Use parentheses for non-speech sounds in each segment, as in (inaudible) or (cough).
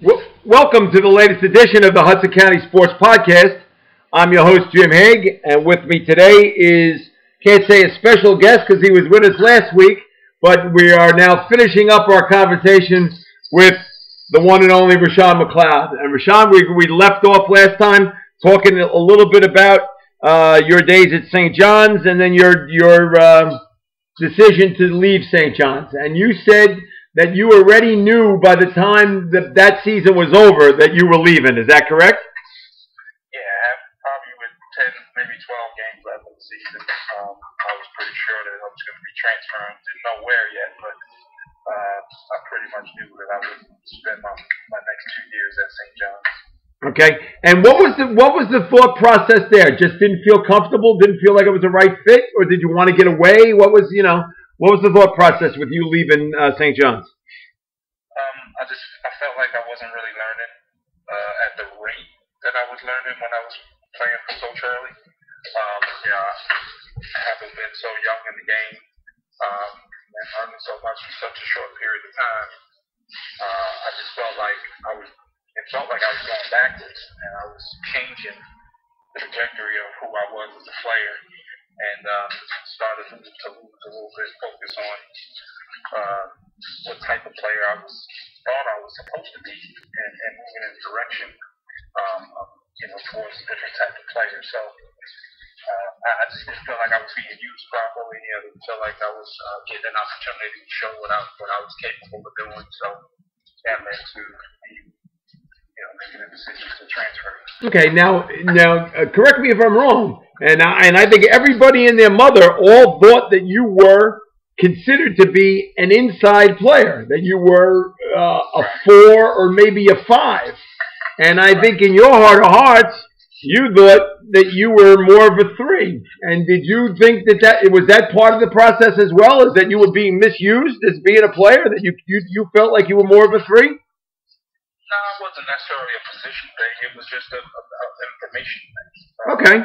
Welcome to the latest edition of the Hudson County Sports Podcast. I'm your host, Jim Haig, and with me today is, can't say a special guest because he was with us last week, but we are now finishing up our conversation with the one and only Roshown McLeod. And Roshown, we, we left off last time talking a little bit about uh, your days at St. John's and then your, your um, decision to leave St. John's. And you said that you already knew by the time that that season was over that you were leaving. Is that correct? Yeah, probably with 10, maybe 12 games left in the season, um, I was pretty sure that I was going to be transferring. Didn't know where yet, but uh, I pretty much knew that I would spend my, my next two years at St. John's. Okay, and what was the what was the thought process there? Just didn't feel comfortable, didn't feel like it was the right fit, or did you want to get away? What was you know what was the thought process with you leaving uh, St. John's? Um, I just I felt like I wasn't really learning uh, at the rate that I was learning when I was playing for Coach Hurley. Um, know, I haven't been so young in the game um, and learning so much in such a short period of time. Uh, I just felt like I was it felt like I was going backwards and I was changing the trajectory of who I was as a player and um, started to, to lose a little bit focus on uh, what type of player I was thought I was supposed to be and, and moving in a direction um, you know towards a different type of player. So uh, I, I just didn't feel like I was being used properly. I didn't feel like I was uh, getting an opportunity to show what I what I was capable of doing. So that led to me Okay, now, now, uh, correct me if I'm wrong, and I, and I think everybody and their mother all thought that you were considered to be an inside player, that you were uh, a four or maybe a five, and I think in your heart of hearts, you thought that you were more of a three. And did you think that that was that part of the process as well? Is that you were being misused as being a player? That you you, you felt like you were more of a three? No, it wasn't necessarily a position thing. It was just a, a, a information thing. Uh, Okay.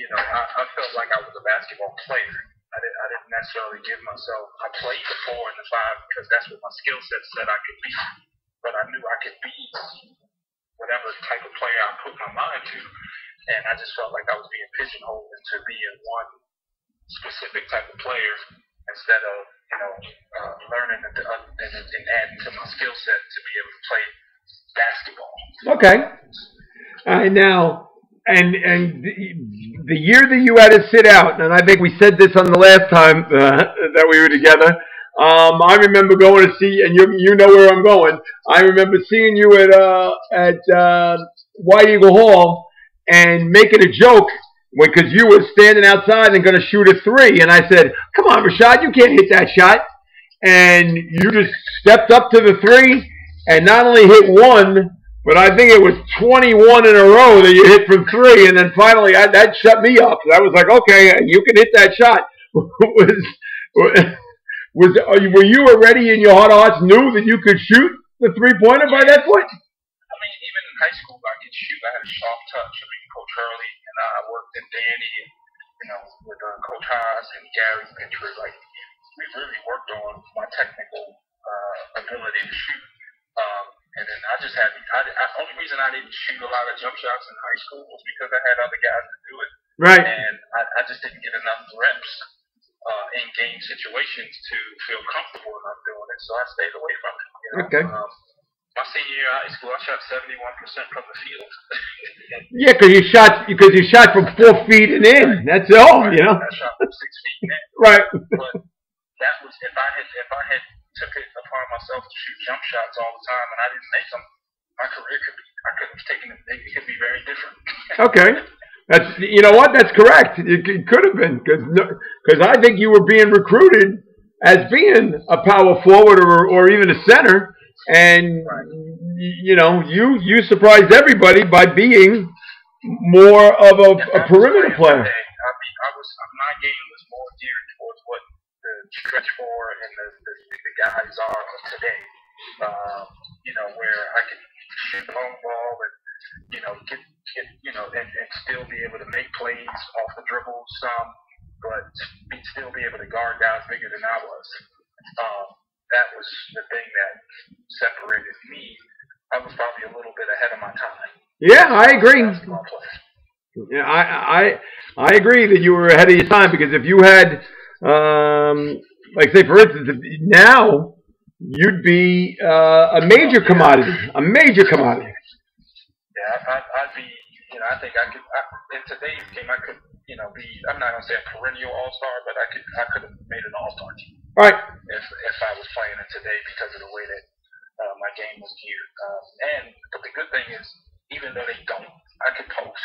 You know, I, I felt like I was a basketball player. I didn't, I didn't necessarily give myself. I played the four and the five because that's what my skill set said I could be. But I knew I could be whatever type of player I put my mind to, and I just felt like I was being pigeonholed into being one specific type of player instead of you know uh, learning and, uh, and, and adding to my skill set to be able to play basketball. Okay. Right, now, and and the, the year that you had to sit out, and I think we said this on the last time uh, (laughs) that we were together. Um, I remember going to see, and you you know where I'm going. I remember seeing you at uh, at uh, White Eagle Hall and making a joke because you were standing outside and going to shoot a three, and I said, "Come on, Rashad, you can't hit that shot." And you just stepped up to the three and not only hit one, but I think it was 21 in a row that you hit from three, and then finally I, that shut me up. I was like, okay, you can hit that shot. (laughs) was was you, were you already in your heart of hearts knew that you could shoot the three pointer by that point? I mean, even in high school, I could shoot. I had a soft touch. I mean, Coach Hurley and I worked in Danny, and, you know, with uh, Coach Haas and Gary Pitcher. Like, we really worked on my technical uh, ability to shoot. Um, and then I just had, I, I, only reason I didn't shoot a lot of jump shots in high school was because I had other guys to do it. Right. And I, I just didn't get enough reps uh, in game situations to feel comfortable enough doing it. So I stayed away from it. You know? Okay. Um, my senior year of high school, I shot 71% from the field. (laughs) Yeah, because you shot because you shot from four feet and in. That's all, you know. I shot from six feet in. (laughs) Right. But that was if I had if I had took it upon myself to shoot jump shots all the time and I didn't make them, my career could be I could have taken it. It could be very different. (laughs) Okay. That's you know what? That's correct. It, it could have been because because I think you were being recruited as being a power forward or or even a center, and y- you know you you surprised everybody by being more of a, a perimeter player. I mean, I was my game was more geared towards what the stretch four and the guys are today. Um, you know, where I can shoot the long ball and you know get get you know and, and still be able to make plays off the dribble some, but be, still be able to guard guys bigger than I was. Um, that was the thing that separated me. I was probably a little bit ahead of my time. Yeah, I agree. Yeah, I I I agree that you were ahead of your time because if you had, um, like say for instance, if now you'd be uh, a major commodity, a major commodity. Yeah, I'd, I'd be. You know, I think I could. I, in today's game, I could. You know, be. I'm not gonna say a perennial all star, but I could. I could have made an all star team. All right. If if I was playing it today because of the way that uh, my game was geared. Um, and but the good thing is, even though they don't, I could post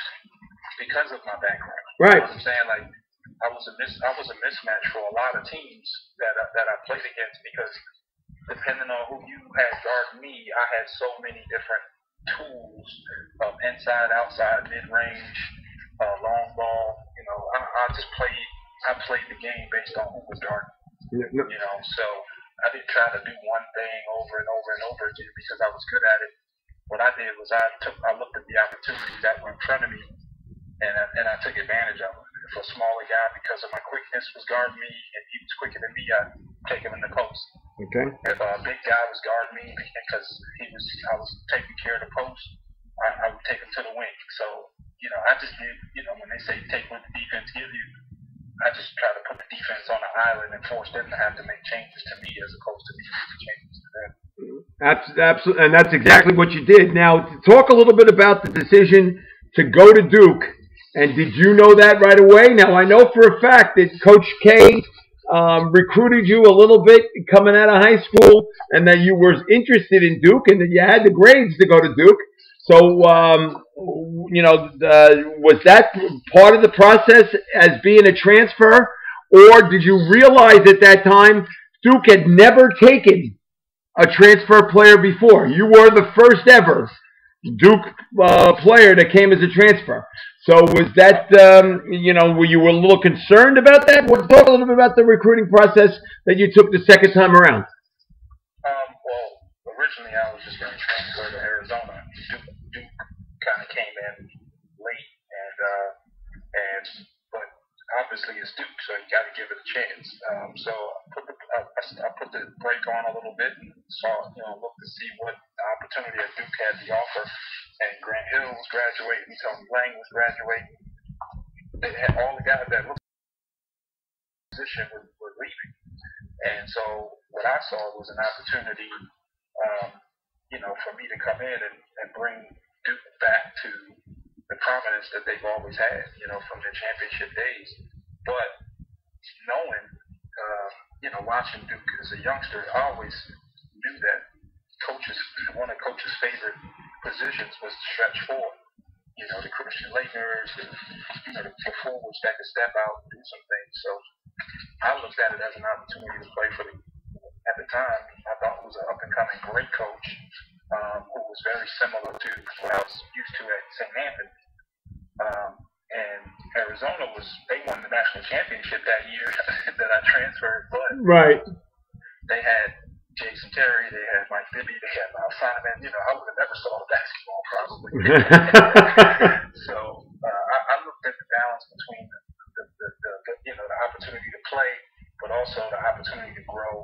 because of my background. Right. You know what I'm saying? Like I was a mis I was a mismatch for a lot of teams that I, that I played against because depending on who you had guard me, I had so many different tools, um, inside, outside, mid range, uh, long ball. You know, I, I just played I played the game based on who was guarding. Yeah, no. You know, so I didn't try to do one thing over and over and over again because I was good at it. What I did was I took I looked at the opportunities that were in front of me, and I, and I took advantage of it. If a smaller guy, because of my quickness, was guarding me, and he was quicker than me, I'd take him in the post. Okay. If a big guy was guarding me because he was I was taking care of the post, I, I would take him to the wing. So you know, I just did. You know, when they say take what the defense gives you, I just try to put the defense on the island and force them to have to make changes to me as opposed to me (laughs) making changes to them. Absolutely, and that's exactly what you did. Now, talk a little bit about the decision to go to Duke. And did you know that right away? Now, I know for a fact that Coach K um, recruited you a little bit coming out of high school, and that you were interested in Duke, and that you had the grades to go to Duke. So, um, you know, uh, was that part of the process as being a transfer, or did you realize at that time Duke had never taken a transfer player before? You were the first ever Duke uh, player that came as a transfer. So was that, um, you know, were you a little concerned about that? Well, talk a little bit about the recruiting process that you took the second time around. Um, well, originally I was just going to transfer to Arizona. Duke, Duke kind of came in late, and uh, and but obviously it's Duke, so you got to give it a chance. Um, so I put the I, I put the brake on a little bit and saw, you know, looked to see what opportunity that Duke had to offer. And Grant Hill was graduating, Tony Lang was graduating. They had all the guys that looked position were, were leaving. And so what I saw was an opportunity, um, you know, for me to come in and, and bring Duke back to the prominence that they've always had, you know, from their championship days. But knowing, uh, you know, watching Duke as a youngster, I always knew that coaches, one of coach's favorite positions was to stretch forward. You know, the Christian Laettners, the, you know, the, the forwards that could step out and do some things. So I looked at it as an opportunity to play for the, at the time, I thought it was an up and coming great coach um, who was very similar to what I was used to at St. Anthony. Um, and Arizona was, they won the national championship that year (laughs) that I transferred, but Right. they had Jason Terry, they had Mike Bibby, they had Miles Simon. You know, I would have never saw the basketball probably. (laughs) so uh, I, I looked at the balance between the, the, the, the, the you know the opportunity to play, but also the opportunity to grow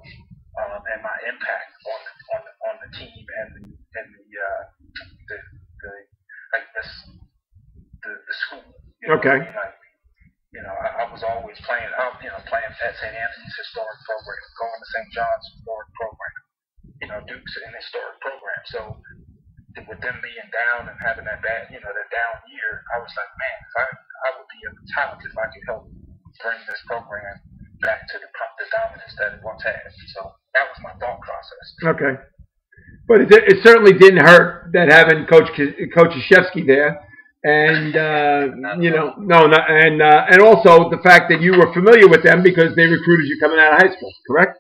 um, and my impact on the, on the, on the team and the, and the, uh, the the I guess the the school. You know, Okay. I mean, like, you know, I, I was always playing out, you know, playing at St. Anthony's historic program, going to St. John's historic program, you know, Duke's an historic program. So with them being down and having that bad, you know, that down year, I was like, man, if I I would be at the top if I could help bring this program back to the the dominance that it once had. So that was my thought process. Okay. But it, it certainly didn't hurt that having Coach Coach Krzyzewski there, and uh, (laughs) you know, no, not, and uh, and also the fact that you were familiar with them because they recruited you coming out of high school, correct?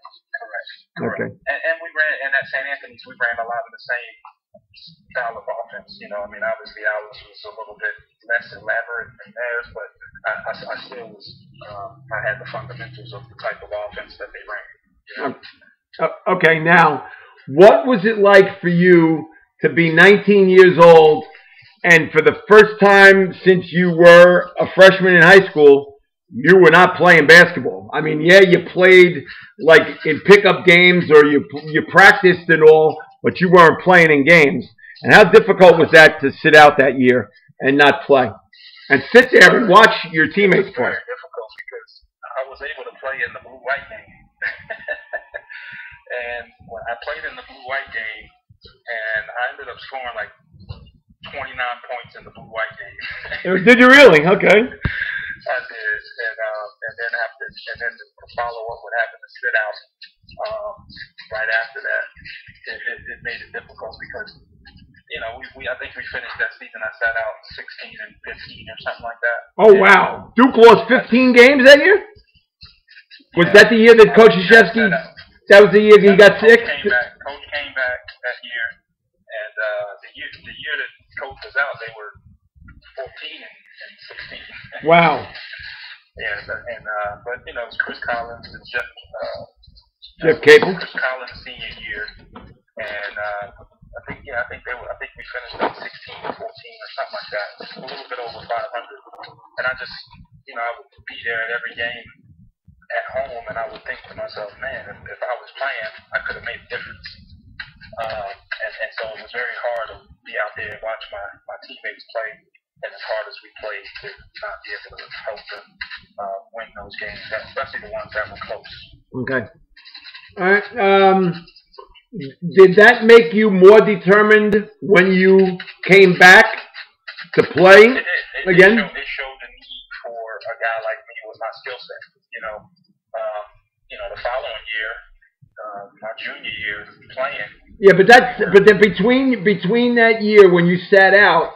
Correct. Okay. And, and we ran, and at St. Anthony's, we ran a lot of the same style of offense. You know, I mean, obviously ours was a little bit less elaborate than theirs, but I, I, I still was, um, I had the fundamentals of the type of offense that they ran. You know? Uh, okay, now, what was it like for you to be 19 years old and for the first time since you were a freshman in high school, you were not playing basketball? I mean, yeah, you played like in pickup games or you you practiced and all, but you weren't playing in games. And how difficult was that to sit out that year and not play? And sit there and watch your teammates play. very difficult because I was able to play in the blue white game. (laughs) and when I played in the blue white game, and I ended up scoring like 29 points in the blue white game. (laughs) Did you really? Okay. I did, and uh, and then after, and then the follow up would happen to sit out um, right after that. It, it, it made it difficult because you know we, we I think we finished that season. I sat out 16 and 15 or something like that. Oh wow. Duke lost 15 games that year. Was that the year that Coach out. That was the year he got Coach sick. Came back. Coach came back that year, and uh, the year the year that Coach was out, they were 14 and, and 16. (laughs) Wow. Yeah, but, and uh, but you know, it was Chris Collins and Jeff. Uh, Jeff Capel. Chris Collins senior year, and uh, I think yeah, I think they were. I think we finished up 16 or 14 or something like that, a little bit over 500. And I just, you know, I would be there at every game at home, and I would think to myself, man, if, if I was playing, I could have made a difference. Um, and, and so it was very hard to be out there and watch my, my teammates play, and as hard as we played, to not be able to help them uh, win those games, especially the ones that were close. Okay. All right. Um, did that make you more determined when you came back to play? It, it, it, Again? it, showed, it showed the need for a guy like me with my skill set. You know, um, you know, the following year, uh, my junior year, playing, Yeah, but that's but then between between that year when you sat out,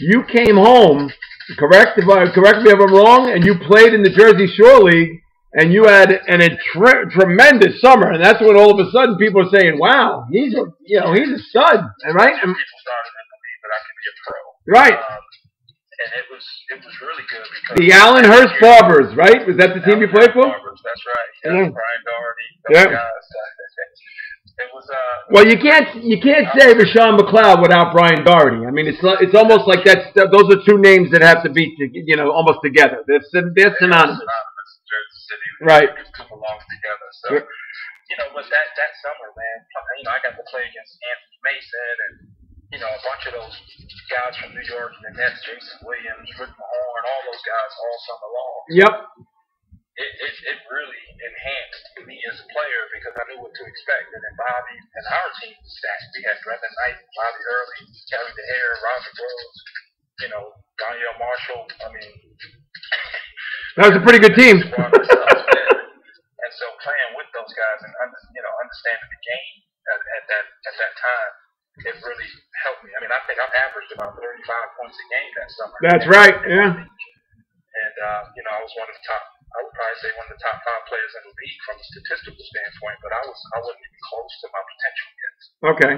you came home. Correct? If I, correct me if I'm wrong. And you played in the Jersey Shore League, and you had an, a tre- tremendous summer. And that's when all of a sudden people are saying, "Wow, he's a you know he's a stud." Right? And, people started to believe that I could be a pro. right. Um, and it was it was really good because The Allen Hurst Barbers, right? Was that the team you played Hurst for? Barbers, that's right. Yeah. Yeah. Brian Doherty, those Yeah. guys. Was uh. Well, you can't you can't say Roshown McLeod without Brian Doherty. I mean, it's it's almost like that's those are two names that have to be you know almost together. They're they're synonymous. Right. Two together. So, you know, but that that summer, man, you know, I got to play against Anthony Mason and you know a bunch of those guys from New York and the Nets, Jayson Williams, Rick Mahorn, all those guys all summer long. Yep. It, it, it really enhanced me as a player because I knew what to expect. And then Bobby and our team was stacked. We had Brevin Knight, Bobby Early, Terry Dehere, Roger Rose, you know, Donyell Marshall. I mean, That was a pretty good team. squad ourselves, yeah. And so playing with those guys and under, you know understanding the game at, at that at that time, it really helped me. I mean, I think I averaged about 35 points a game that summer. That's right. Yeah. And uh, you know, I was one of the top. I would probably say one of the top five players in the league from a statistical standpoint, but I was I wasn't even close to my potential yet. Okay.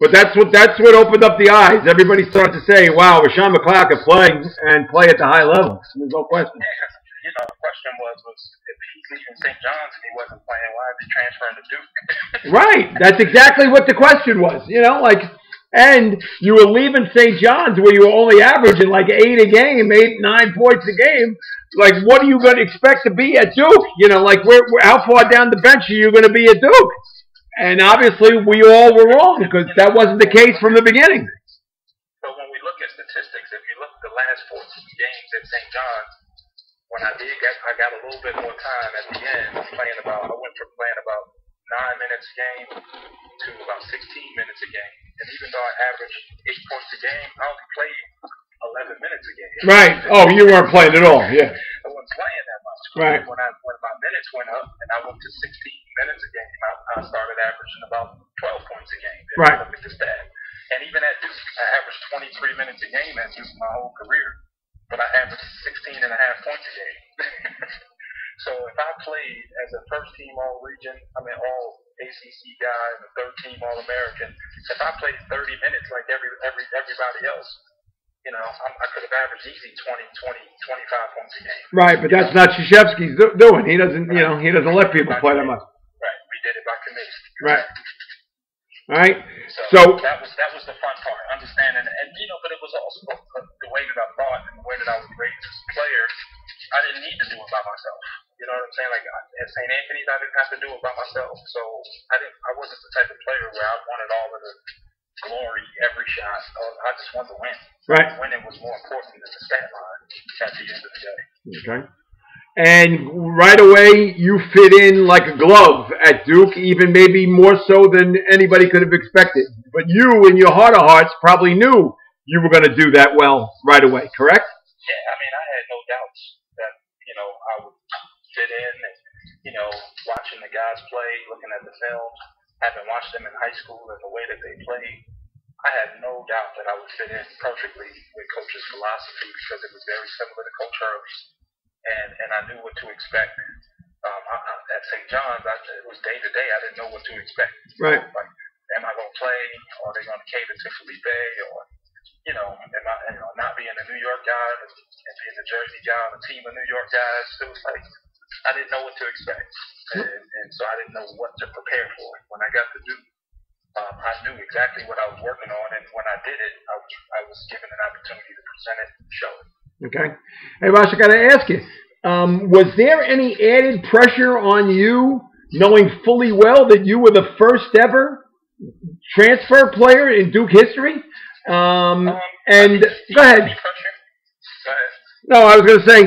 But that's what that's what opened up the eyes. Everybody started to say, "Wow, Roshown McLeod can play and play at the high level." There's no question. Yeah, you know, the question was was if he's leaving St. John's and he wasn't playing, why is he transferring to Duke? (laughs) Right. That's exactly what the question was. You know, like, and you were leaving St. John's where you were only averaging like eight a game, eight, nine points a game. Like, what are you going to expect to be at Duke? You know, like, where, where how far down the bench are you going to be at Duke? And obviously, we all were wrong because that wasn't the case from the beginning. So when we look at statistics, if you look at the last 14 games at St. John's, when I did get, I got a little bit more time at the end, playing about, I went from playing about nine minutes a game to about 16 minutes a game. And even though I averaged eight points a game, I only played 11 minutes a game. Right. Oh, you weren't playing at all. Yeah. I wasn't playing that much. Right. When I when my minutes went up and I went to 16 minutes a game, I, I started averaging about 12 points a game. Right. Look at the stat. And even at Duke, I averaged 23 minutes a game at Duke my whole career, but I averaged 16 and a half points a game. (laughs) so if I played as a first team All Region, I mean All ACC guy and a third team All American, if I played 30 minutes like every every everybody else, you know, I'm, I could have averaged easy 20, 20, 25 points a game. Right. But that's not Krzyzewski's do- doing. He doesn't. You know, he doesn't let people play that much. Right. We did it by committee. Right. All right. So, So- that was that was the fun part, understanding, and you know, but it was also the, way that I thought and the way way that I was raised as a player, I didn't need to do it by myself. You know what I'm saying? Like at St. Anthony's, I didn't have to do it by myself. So I didn't. I wasn't the type of player where I wanted all of the glory every shot. I just wanted to win. Right. Winning was more important than the stat line at the end of the day. Okay. And right away, you fit in like a glove at Duke, even maybe more so than anybody could have expected. But you, in your heart of hearts, probably knew you were going to do that well right away, correct? Yeah, I mean, I had no doubts that, you know, I would fit in and, you know, watching the guys play, looking at the film, having watched them in high school and the way that they played, I had no doubt that I would fit in perfectly with Coach's philosophy because it was very similar to Coach Hurley's and and I knew what to expect. Um, I, I, at St. John's, I, it was day to day. I didn't know what to expect. Right. Like, am I going to play? Are they going to cater to Felipe? Or you know, am I you know not being a New York guy and, and being a Jersey guy on a team of New York guys? It was like I didn't know what to expect, and, and so I didn't know what to prepare for. When I got to Duke, um, I knew exactly what I was working on, and when I did it, I was I was given an opportunity to present it and show it. Okay. Hey, Rosh, I got to ask you, um, was there any added pressure on you knowing fully well that you were the first ever transfer player in Duke history? Um, um, and go ahead. Go ahead. No, I was going to say,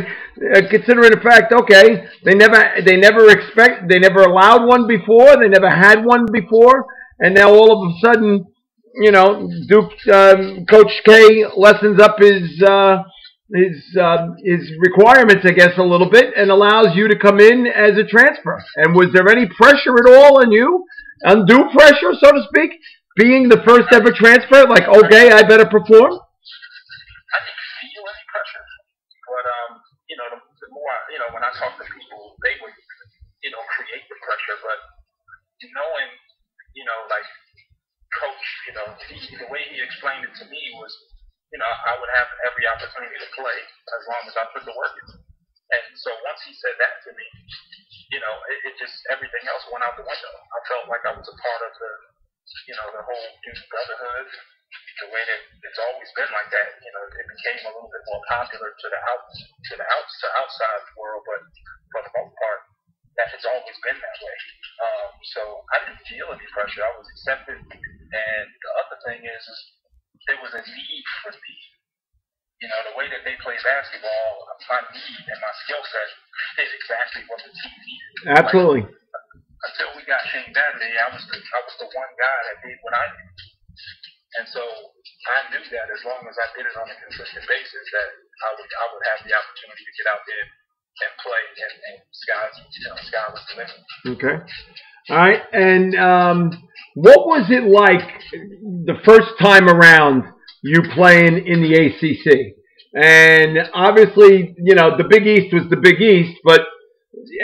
uh, considering the fact, okay, they never, they never expect, they never allowed one before, they never had one before, and now all of a sudden, you know, Duke, um, Coach K lessens up his, uh, his um, his requirements, I guess, a little bit, and allows you to come in as a transfer. And was there any pressure at all on you, undue pressure, so to speak, being the first ever transfer? Like, okay, I better perform. I didn't feel any pressure, but um, you know, the, more you know, when I talk to people, they would, you know, create the pressure. But knowing, you know, like coach, you know, he, the way he explained it to me was you know, I would have every opportunity to play as long as I put the work in. And so once he said that to me, you know, it, it just everything else went out the window. I felt like I was a part of the, you know, the whole Duke brotherhood. The way that it's always been like that, you know, it became a little bit more popular to the out to the out to outside world, but for the most part, that has always been that way. Um, so I didn't feel any pressure. I was accepted, and the other thing is, is there was a need for me. You know, the way that they play basketball, my need and my skill set fit exactly what the team needed. Absolutely. Like, until we got Shane Battier, I was the I was the one guy that did what I did. And so I knew that as long as I did it on a consistent basis, that I would I would have the opportunity to get out there and you know. Okay. All right, and um, what was it like the first time around you playing in the ACC? And obviously, you know, the Big East was the Big East, but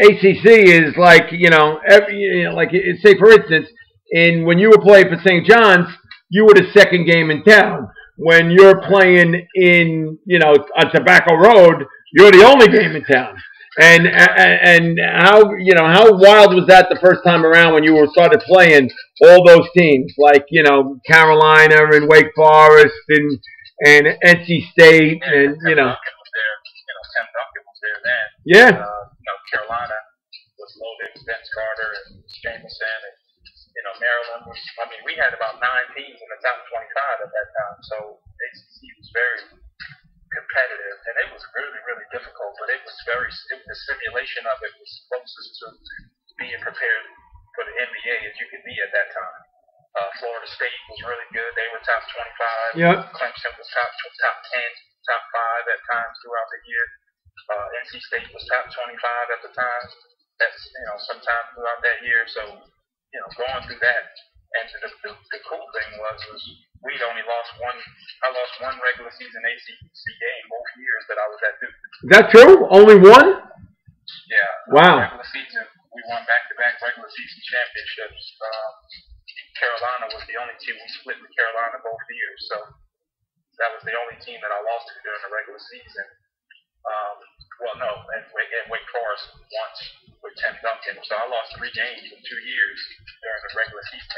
ACC is like, you know, every, you know, like say for instance, in when you were playing for St. John's, you were the second game in town. When you're playing in, you know, on Tobacco Road, you're the only game in town. And and how you know how wild was that the first time around when you were started playing all those teams like you know Carolina and Wake Forest and and NC State and you know. Tim Duncan was there then. Yeah. Uh, you know Carolina was loaded with Vince Carter and Jamison and you know Maryland was. I mean we had about nine teams in the top 25 at that time, so ACC was very competitive, and it was really, really difficult. But it was very, it, the simulation of it was closest to being prepared for the NBA as you could be at that time. Uh, Florida State was really good; they were top 25. Yep. Clemson was top top 10, top five at times throughout the year. Uh, NC State was top 25 at the time. That's you know sometime throughout that year. So you know going through that, and the, the, the cool thing was was we'd only lost one. I lost one regular season ACC game both years that I was at Duke. Is that true? Only one? Yeah. Wow. Regular season, we won back-to-back regular season championships. Um, Carolina was the only team we split with Carolina both years, so that was the only team that I lost to during the regular season. Um, well, no, and, and Wake Forest once with Tim Duncan. So I lost three games in two years during the regular season.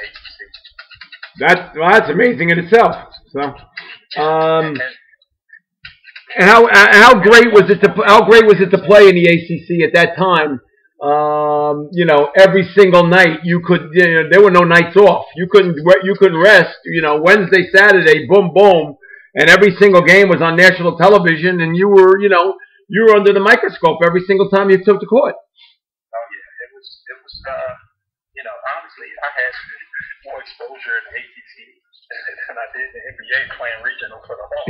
That's well, that's amazing in itself. So, um, and, and And how how great was it to how great was it to play in the ACC at that time? Um, you know, every single night you could. You know, there were no nights off. You couldn't you couldn't rest. You know, Wednesday, Saturday, boom, boom, and every single game was on national television, and you were you know you were under the microscope every single time you took the court. Oh yeah, it was it was. Uh, you know, honestly, I had more exposure in the (laughs) ACC than I did in the NBA playing regional for the home.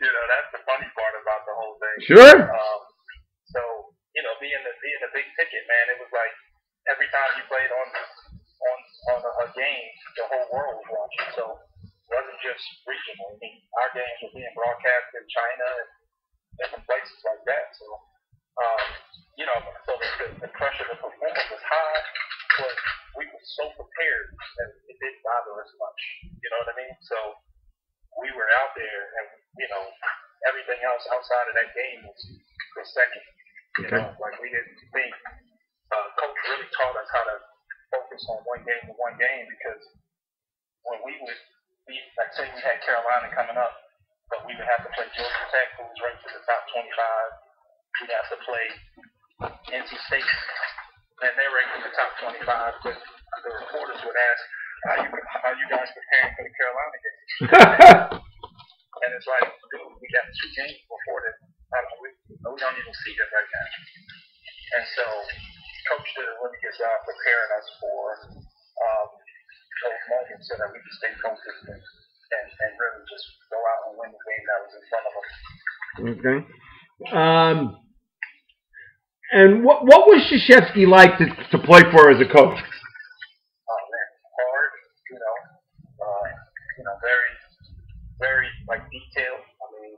you know, that's the funny part about the whole thing. Sure. Um, so, you know, being the being a big ticket, man, it was like every time you played on on on a, a game, the whole world was watching. So it wasn't just regional. I mean, our games were being broadcast in China and different places like that. So, um, you know, so the, the, the pressure to perform was high, but we were so prepared that it didn't bother us much. You know what I mean? So we were out there, and you know, everything else outside of that game was, was second. You okay. know, like we didn't think. Uh, coach really taught us how to focus on one game to one game because when we would be, like say we had Carolina coming up, but we would have to play Georgia Tech, who was ranked in the top 25. We'd have to play NC State, and they're ranked in the top 25. But the reporters would ask, "How you how you guys preparing for the Carolina game?" And it's like, dude, we got two games before this. I don't, we, we don't even see them right now. And so, coach did a really good job preparing us for um, those moments so that we can stay focused and, and, and really just go out and win the game that was in front of us. Okay. Um, and what what was Krzyzewski like to, to play for as a coach? Oh man, hard. You know, uh, you know, very very like detailed. I mean,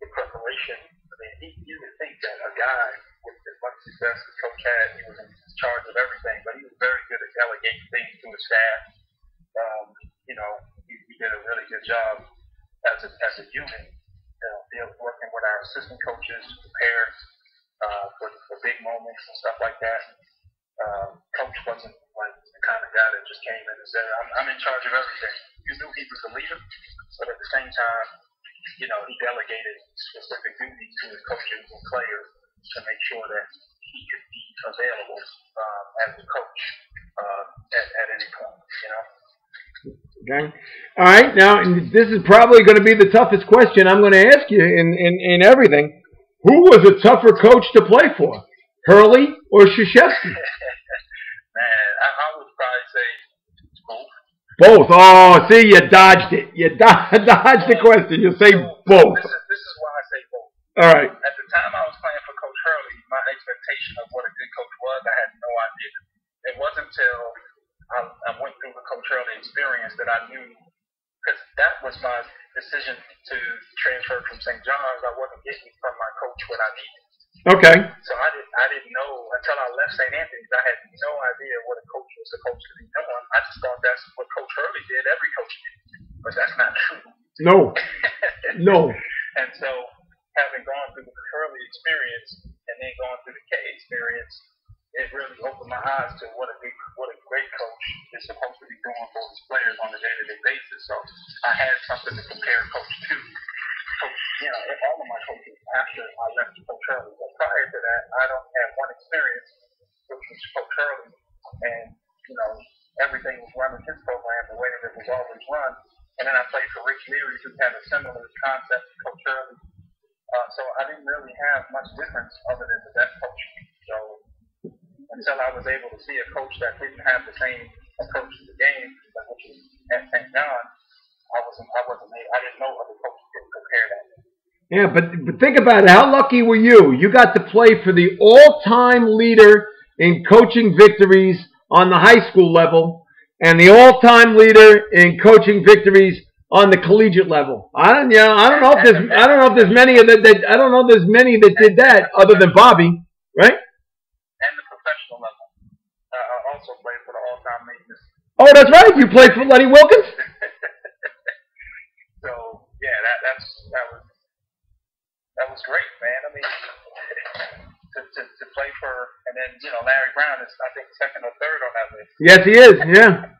the preparation. I mean, he, you would think that a guy with as much success as Coach had, he was in charge of everything, but he was very good at delegating things to his staff. Um, you know, he, he did a really good job as a, as a unit, you know, working with our assistant coaches to prepare uh, for, for big moments and stuff like that. Um, Coach wasn't like the kind of guy that just came in and said, I'm, I'm in charge of everything. You knew he was a leader, but at the same time, you know, he delegated specific duties to his coaches and players to make sure that he could be available um, as a coach uh, at, at any point, you know. Okay. All right. Now, this is probably going to be the toughest question I'm going to ask you in, in, in everything. Who was a tougher coach to play for, Hurley or Krzyzewski? (laughs) Man, I, I would probably say both. Both. Oh, see, you dodged it. You do- (laughs) dodged the question. You say both. This is, this is why I say both. All right. At the time I was playing for Coach Hurley, my expectation of what a good coach was, I had no idea. It wasn't until I, I went through the Coach Hurley experience that I knew, because that was my decision to transfer from St. John's. I wasn't getting from my coach what I needed. Okay. So I didn't I didn't know until I left St. Anthony's. I had no idea what a coach was supposed to be doing. I just thought that's what Coach Hurley did. Every coach did, but that's not true. No. (laughs) no. And so having gone through the Hurley experience and then going through the K experience, it really opened my eyes to what a big, what a great coach is supposed to be doing for his players on a day-to-day basis. So I had something to compare coach to coach, you know, all of my coaches after I left Coach Hurley. But prior to that, I don't have one experience, which was Coach Hurley, and you know, everything was running his program the way that it was always run. And then I played for Rich Leary, who had a similar concept to Coach Hurley. Uh, so I didn't really have much difference other than the best coach. So until I was able to see a coach that didn't have the same approach to the game, which was at St. John, I wasn't, I wasn't, I didn't know other coaches could compare that. Yeah, but but think about it. How lucky were you? You got to play for the all-time leader in coaching victories on the high school level, and the all-time leader in coaching victories on the collegiate level. I don't, know, I don't know if there's, I don't know if there's many of that, that. I don't know if there's many that did that other than Bobby, right? And the professional level. Uh, I also played for the all-time leaders. Oh, that's right. You played for Lenny Wilkens. (laughs) so yeah, that that's that was that was great, man. I mean, (laughs) to, to, to play for, and then you know Larry Brown is I think second or third on that list. Yes, he is. (laughs) Yeah.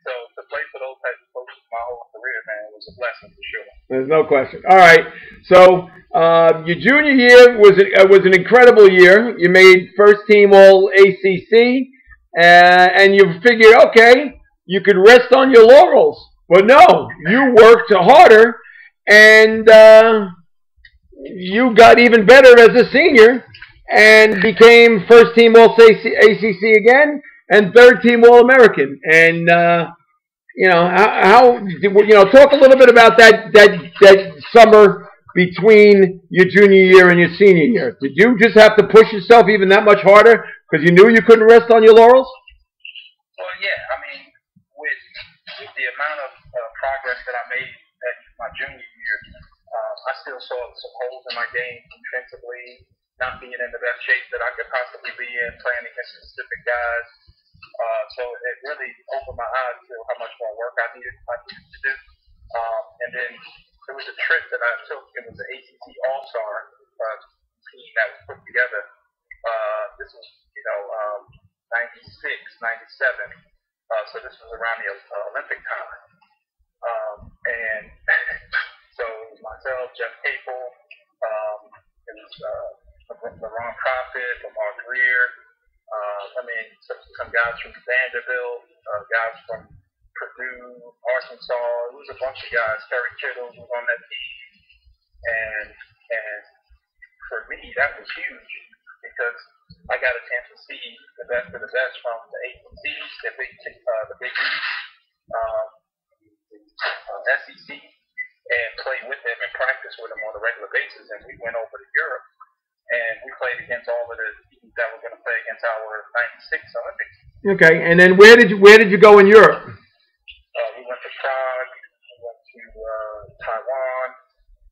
so to play for those types of coaches my whole career, man, was a blessing for sure. There's no question. All right. So uh, your junior year was uh, was an incredible year. You made first team All ACC, uh, and you figured, okay, you could rest on your laurels. But no, you worked harder, and uh, you got even better as a senior, and became first team All ACC again, and third team All American, and uh, you know, how, how, you know, talk a little bit about that, that, that summer between your junior year and your senior year. Did you just have to push yourself even that much harder because you knew you couldn't rest on your laurels? Well, yeah. I mean, with, with the amount of uh, progress that I made at my junior year, uh, I still saw some holes in my game defensively, not being in the best shape that I could possibly be in, playing against specific guys. Uh, so it really opened my eyes to how much more work I needed, I needed to do. Um, and then there was a trip that I took. It was the ACC All Star uh, team that was put together. Uh, this was, you know, um, 96, 97. Uh, so this was around the uh, Olympic time. Um, and (laughs) so myself, Jeff Capel, um, it was uh, LaRon Profit, Lamar Greer, uh, I mean, some, some guys from Vanderbilt, uh, guys from Purdue, Arkansas. It was a bunch of guys. Terry Kittle was on that team, and and for me that was huge because I got a chance to see the best of the best from the ACC, the big uh, the Big East, um, uh, SEC, and play with them and practice with them on a regular basis. And we went over to Europe and we played against all of the teams that were going to play against our '96 Olympics. Okay, and then where did you where did you go in Europe? Uh, we went to Prague. We went to uh, Taiwan.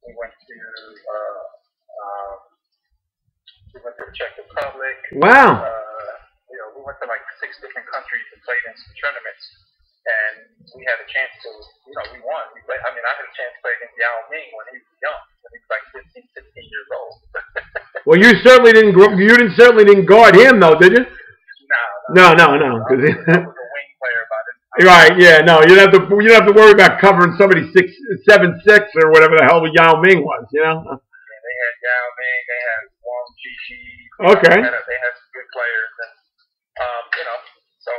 We went to uh, um, we went to the Czech Republic. Wow. Uh, you know, we went to like six different countries and played in some tournaments and we had a chance to, you know, we won. We played, I mean, I had a chance to play against Yao Ming when he was young, when he was like 15, 16 years old. (laughs) well, you certainly didn't. You didn't certainly didn't guard him, though, did you? No, no, no, because no, I was a wing player by this Right, yeah, no, you don't have to. You don't have to worry about covering somebody six, seven, six, or whatever the hell Yao Ming was, you know. Yeah, they had Yao Ming, they had Wang Zhizhi. Okay. They had, they had some good players, and um, you know, so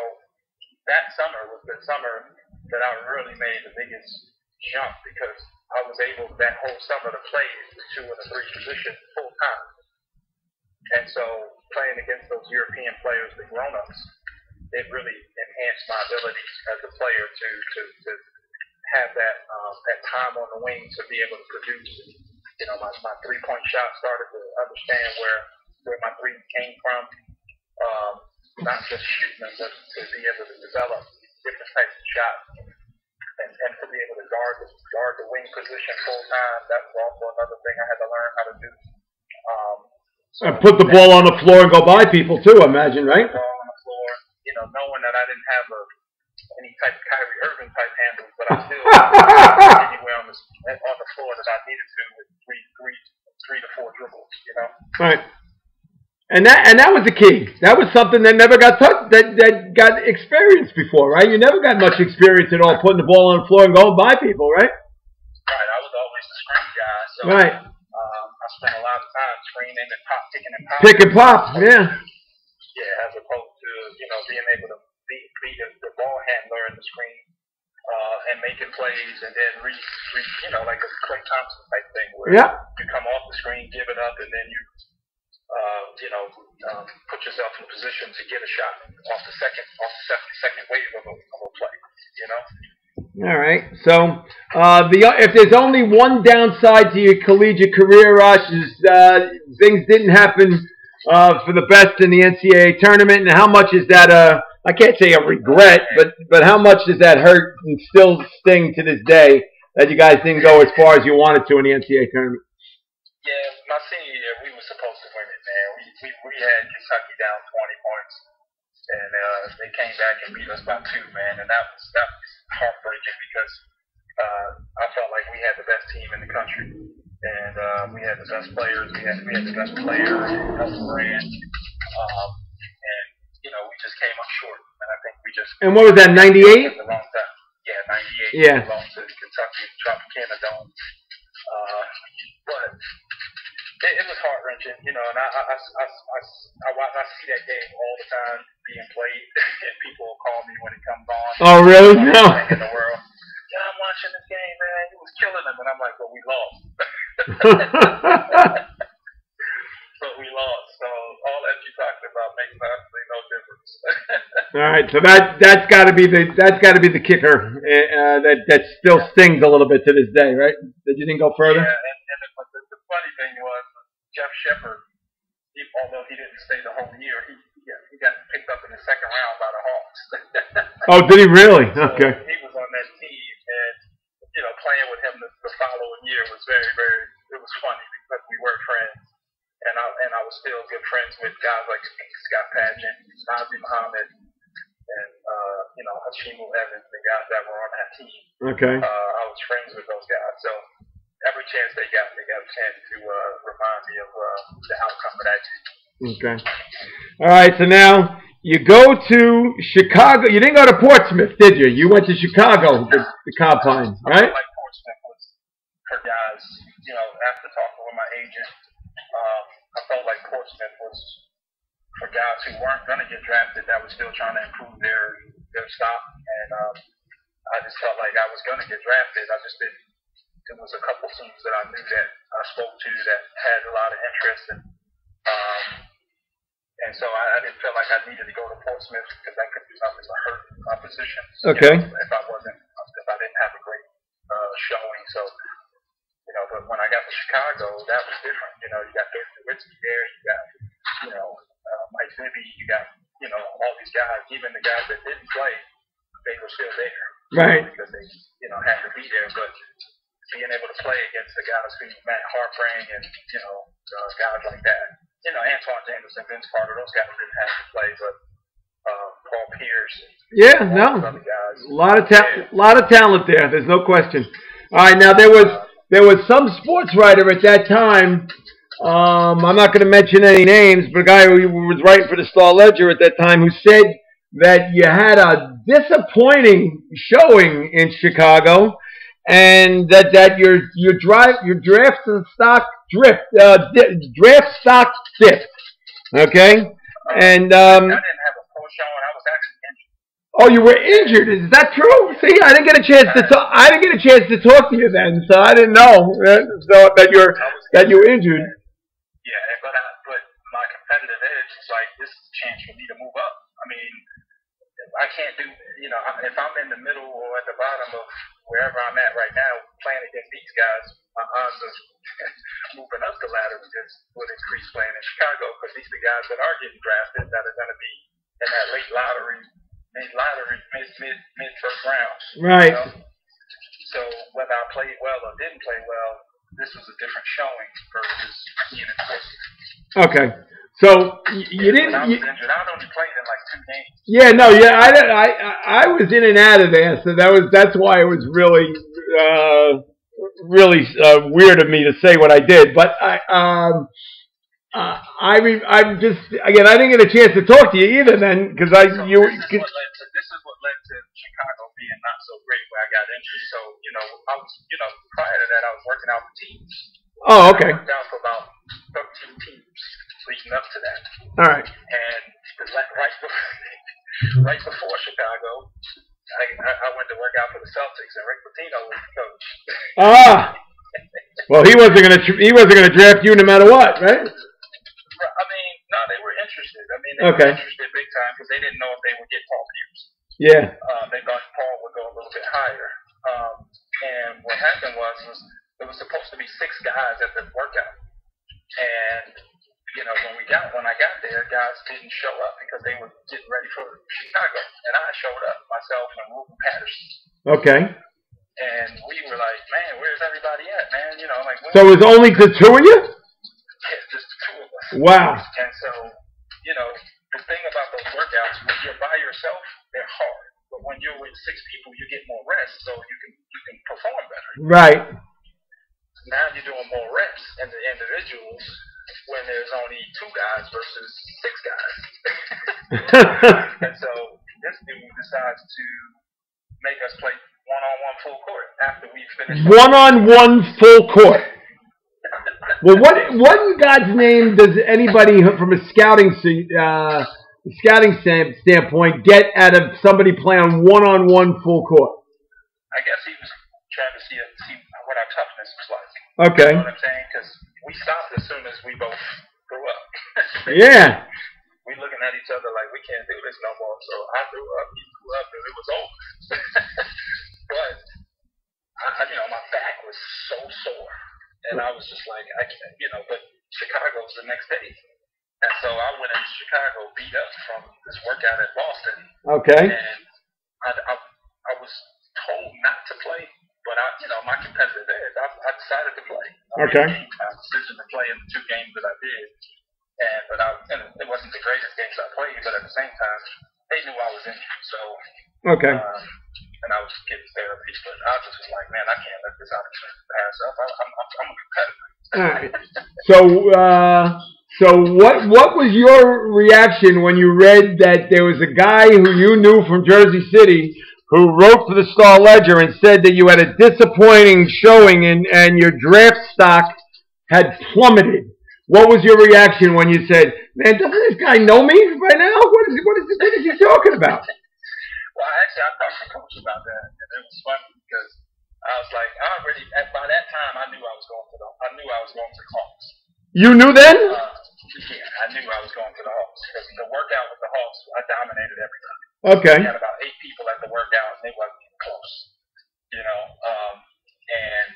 that summer was the summer that I really made the biggest jump because I was able that whole summer to play the two and the three positions full time. And so playing against those European players, the grown ups, it really enhanced my ability as a player to to, to have that um, that time on the wing to be able to produce. You know, my, my three point shot started to understand where where my three came from. Um, not just shooting them, but to be able to develop different types of shots and, and to be able to guard the, guard the wing position full time. That was also another thing I had to learn how to do. Um, so and put the ball on the floor and go by people too. Imagine, right? Ball on the floor. You know, knowing that I didn't have a any type of Kyrie Irving type handles, but I still (laughs) anywhere on the on the floor that I needed to with three three three to four dribbles. You know. Right. And that and that was the key. That was something that never got touched, that that got experienced before, right? You never got much experience at all putting the ball on the floor and going by people, right? Right. I was always the screen guy, so right. Um, I spent a lot of time screening and pop, picking and pop. Pick and pop, yeah. Yeah, as opposed you know being able to be, be the, the ball handler in the screen uh, and making plays, and then re, re you know like a Klay Thompson type thing where yep. you come off the screen, give it up, and then you uh, you know, um, put yourself in a position to get a shot off the second off the second, second wave of a, of a play. You know. All right. So uh, the if there's only one downside to your collegiate career, Rush, is uh, things didn't happen uh, for the best in the NCAA tournament, and how much is that a I can't say a regret, but but how much does that hurt and still sting to this day that you guys didn't go as far as you wanted to in the NCAA tournament? Yeah, my senior year, we were supposed to win it, man. We we, we had Kentucky down 20 points, and uh, they came back and beat us by two, man. And that was that was heartbreaking because uh, I felt like we had the best team in the country, and uh, we had the best players. We had we had the best player, best brand, um, and you know we just came up short. And I think we just and what was that 98? The wrong time. Yeah, 98. Yeah. We lost to Kentucky, Tropicana Dome Uh, but it, it was heart wrenching, you know. And I I, I, I, I, I, watch, I see that game all the time being played, (laughs) and people will call me when it comes on. Oh, really? No. In the world. Yeah, I'm watching this game, man. He was killing them, and I'm like, well, we lost. (laughs) but we lost. So all that you talking about makes absolutely no difference. (laughs) all right, so that that's got to be the that's got to be the kicker uh, that that still stings a little bit to this day, right? That you didn't go further. Yeah, and, and the, the, the funny thing was Jeff Sheppard, he, although he didn't stay the whole year, he he got, he got picked up in the second round by the Hawks. (laughs) oh, did he really? So Okay. he was on that team, and you know, playing with him the, following year was very, very. It was funny because we were friends, and I and I was still good friends with guys like Scott Padgett, Nazr Mohammed, and uh, you know Heshimu Evans, the guys that were on that team. Okay. Uh, I was friends with those guys, so every chance they got, they got a chance to uh, remind me of uh, the outcome of that team. Okay. All right. So now you go to Chicago. You didn't go to Portsmouth, did you? You went to Chicago, the, the Combine, I right? felt like Portsmouth was for guys, you know, after talking with my agent, um, I felt like Portsmouth was for guys who weren't going to get drafted that were still trying to improve their their stock. And um, I just felt like I was going to get drafted. I just didn't. There was a couple teams that I knew that I spoke to that had a lot of interest, and um, and so I, I didn't feel like I needed to go to Portsmouth because I could do nothing but hurt my position. you Okay. know, if I wasn't, if I didn't have a great uh, showing. So, you know, but when I got to Chicago, that was different. You know, you got Dirk Nowitzki there, you got, you know, uh, Mike Bibby, you got, you know, all these guys, even the guys that didn't play, they were still there. Right. Because they, you know, had to be there. But being able to play against the guys who Matt Harpring and, you know, uh, guys like that. You know, Antawn Jamison, Vince Carter, those guys didn't have to play, but uh, Paul Pierce, Yeah. No. guys. A lot of ta- lot of talent there. There's no question. All right. Now there was there was some sports writer at that time. Um, I'm not going to mention any names, but a guy who was writing for the Star Ledger at that time who said that you had a disappointing showing in Chicago, and that that your your drive your draft stock drift uh, draft stock dipped. Okay, and um, I didn't have a full showing. I was actually injured. Oh, you were injured. Is that true? See, I didn't get a chance to talk. I didn't get a chance to talk to you then, so I didn't know uh, so that you're that you're injured. Yeah, but I, but my competitive edge is like this is a chance for me to move up. I mean, I can't do you know if I'm in the middle or at the bottom of wherever I'm at right now playing against these guys, my odds of (laughs) moving up the ladder just would increase playing in Chicago because these are the guys that are getting drafted that are going to be in that late lottery, mid lottery, mid mid mid first round. Right. You know? So whether I played well or didn't play well, this was a different showing versus Portsmouth. Okay. So you didn't. was You, injured, I only played in like two games. yeah. No. Yeah. I, didn't- I. I- I was in and out of there, so that was that's why it was really, uh, really uh, weird of me to say what I did. But I. Um, uh, I mean, I'm just again. I didn't get a chance to talk to you either then because I So you. this is what led to this is what led to Chicago being not so great where I got injured. So you know, I was you know prior to that I was working out for teams. Oh, okay. I worked out for about 13 teams leading up to that, All right. and right before, (laughs) right before Chicago. I, I went to work out for the Celtics, and Rick Pitino was the coach. Ah. (laughs) Well, he wasn't gonna he wasn't gonna draft you no matter what, right? I mean, no, they were interested. I mean, they Okay. interested big time because they didn't know if they would get Paul Pierce. Yeah. Uh, they thought Paul would go a little bit higher. Um, and what happened was, was there was supposed to be six guys at the workout, and you know when we got when I got there, guys didn't show up because they were getting ready for Chicago, and I showed up myself and Ruben Patterson, Okay. and we were like, man, where's everybody at, man? You know, like So it was only the two of you? yeah, just the two of us. Wow. And so, you know, the thing about those workouts, when you're by yourself, they're hard. But when you're with six people, you get more rest, so you can you can perform better. Right. Now you're doing more reps in the individuals when there's only two guys versus six guys. (laughs) and so this dude decides to make us play one on one full court after we finished. One on one full court. Well, what what in God's name does anybody from a scouting uh, scouting standpoint get out of somebody playing one on one full court? I guess he was trying to see, see what our toughness was like. Okay. You know what I'm saying? Because we stopped as soon as we both grew up. (laughs) yeah. We looking at each other like we can't do this no more. So I grew up, he grew up, and it was over. (laughs) but I, you know, my back was so sore, and I was just like, I can't, you know. But Chicago's the next day, and so I went into Chicago beat up from this workout at Boston. Okay. And I, I, I was told not to play, but I, you know, my competitive edge, I, I decided to play. I okay. Made a decision to play in the two games that I did, and but I, and it wasn't the greatest games I played, but at the same time, they knew I was injured, so. Okay. Um, and I was getting therapy, but I just was like, man, I can't let this opportunity pass up. I, I'm, I'm, I'm a competitor. All right. So, uh, so what what was your reaction when you read that there was a guy who you knew from Jersey City who wrote for the Star Ledger and said that you had a disappointing showing and, and your draft stock had plummeted. What was your reaction when you said, "Man, doesn't this guy know me right now? What is what is what is he talking about?" Well, actually, I talked to coach about that, and it was funny because I was like, I already at, by that time I knew I was going to the I knew I was going to Hawks. You knew then? Uh, yeah, I knew I was going to the Hawks because the workout with the Hawks, I dominated everybody. Okay. We had about eight people at the workout, and they wasn't even close. You know, um, and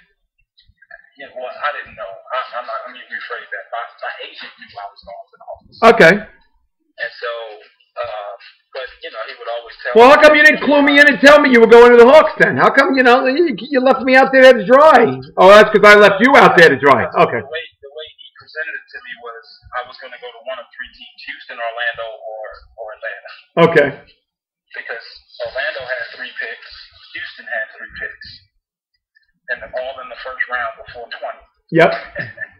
you know, well, I didn't know. I, I'm not. Let me rephrase that. My, my agent knew I was going to the Hawks. Okay. And so, uh, but you know, he would always tell. Well, how come you didn't clue me in and tell me you were going to the Hawks then? How come you know you, you left me out there to dry? Oh, that's because I left you out there to dry. Okay. The way the way he presented it to me was I was going to go to one of three teams: Houston, Orlando, or or Atlanta. Okay. Because Orlando had three picks, Houston had three picks, and all in the first round before twenty. Yep. (laughs)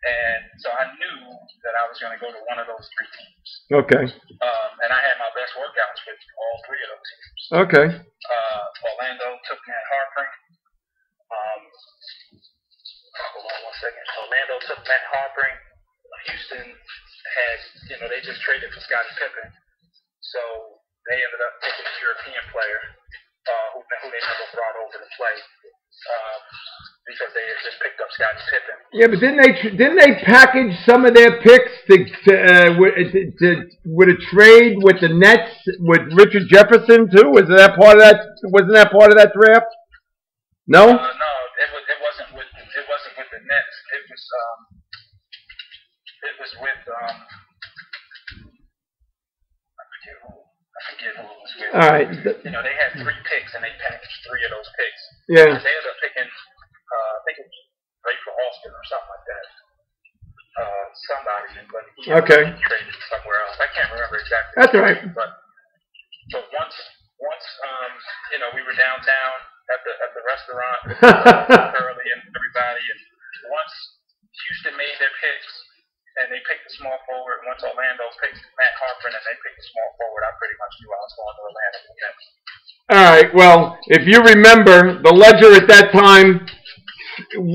and so I knew that I was going to go to one of those three teams. Okay. Um, and I had my best workouts with all three of those teams. Okay. Uh, Orlando took Matt Harpring. Um, hold on one second. Orlando took Matt Harpring. Houston had, you know, they just traded for Scottie Pippen. So they ended up taking a European player uh, who, who they never brought over to play. Um, because they just picked up Scottie Pippen. Yeah, but didn't they didn't they package some of their picks to, to, uh, with, to, to with a trade with the Nets with Richard Jefferson too? Was that part of that? Wasn't that part of that draft? No. Uh, no, it was. It wasn't with. It wasn't with the Nets. It was. Um, it was with. Um, I forget who. I forget who it was with. All right. You know, they had three picks and they packaged three of those picks. Yeah. They ended up picking. Uh, I think it was Rayford Austin or something like that. Uh, somebody, but he Okay. traded somewhere else. I can't remember exactly. That's right. But but once once um you know we were downtown at the at the restaurant (laughs) with Hurley and everybody, and once Houston made their picks and they picked the small forward, once Orlando picked Matt Harpring and they picked the small forward, I pretty much knew I was going to Orlando with. All right. Well, if you remember, the Ledger at that time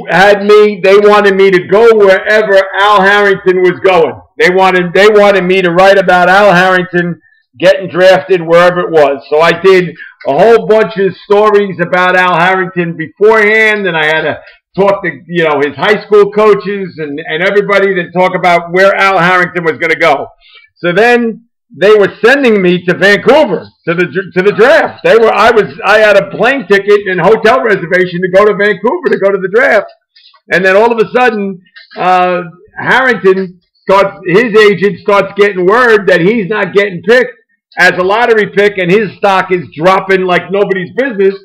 had me. They wanted me to go wherever Al Harrington was going. They wanted they wanted me to write about Al Harrington getting drafted wherever it was. So I did a whole bunch of stories about Al Harrington beforehand, and I had to talk to you know his high school coaches and and everybody to talk about where Al Harrington was going to go. So then they were sending me to Vancouver to the to the draft. They were I was I had a plane ticket and hotel reservation to go to Vancouver to go to the draft, and then all of a sudden uh, Harrington starts his agent starts getting word that he's not getting picked as a lottery pick, and his stock is dropping like nobody's business.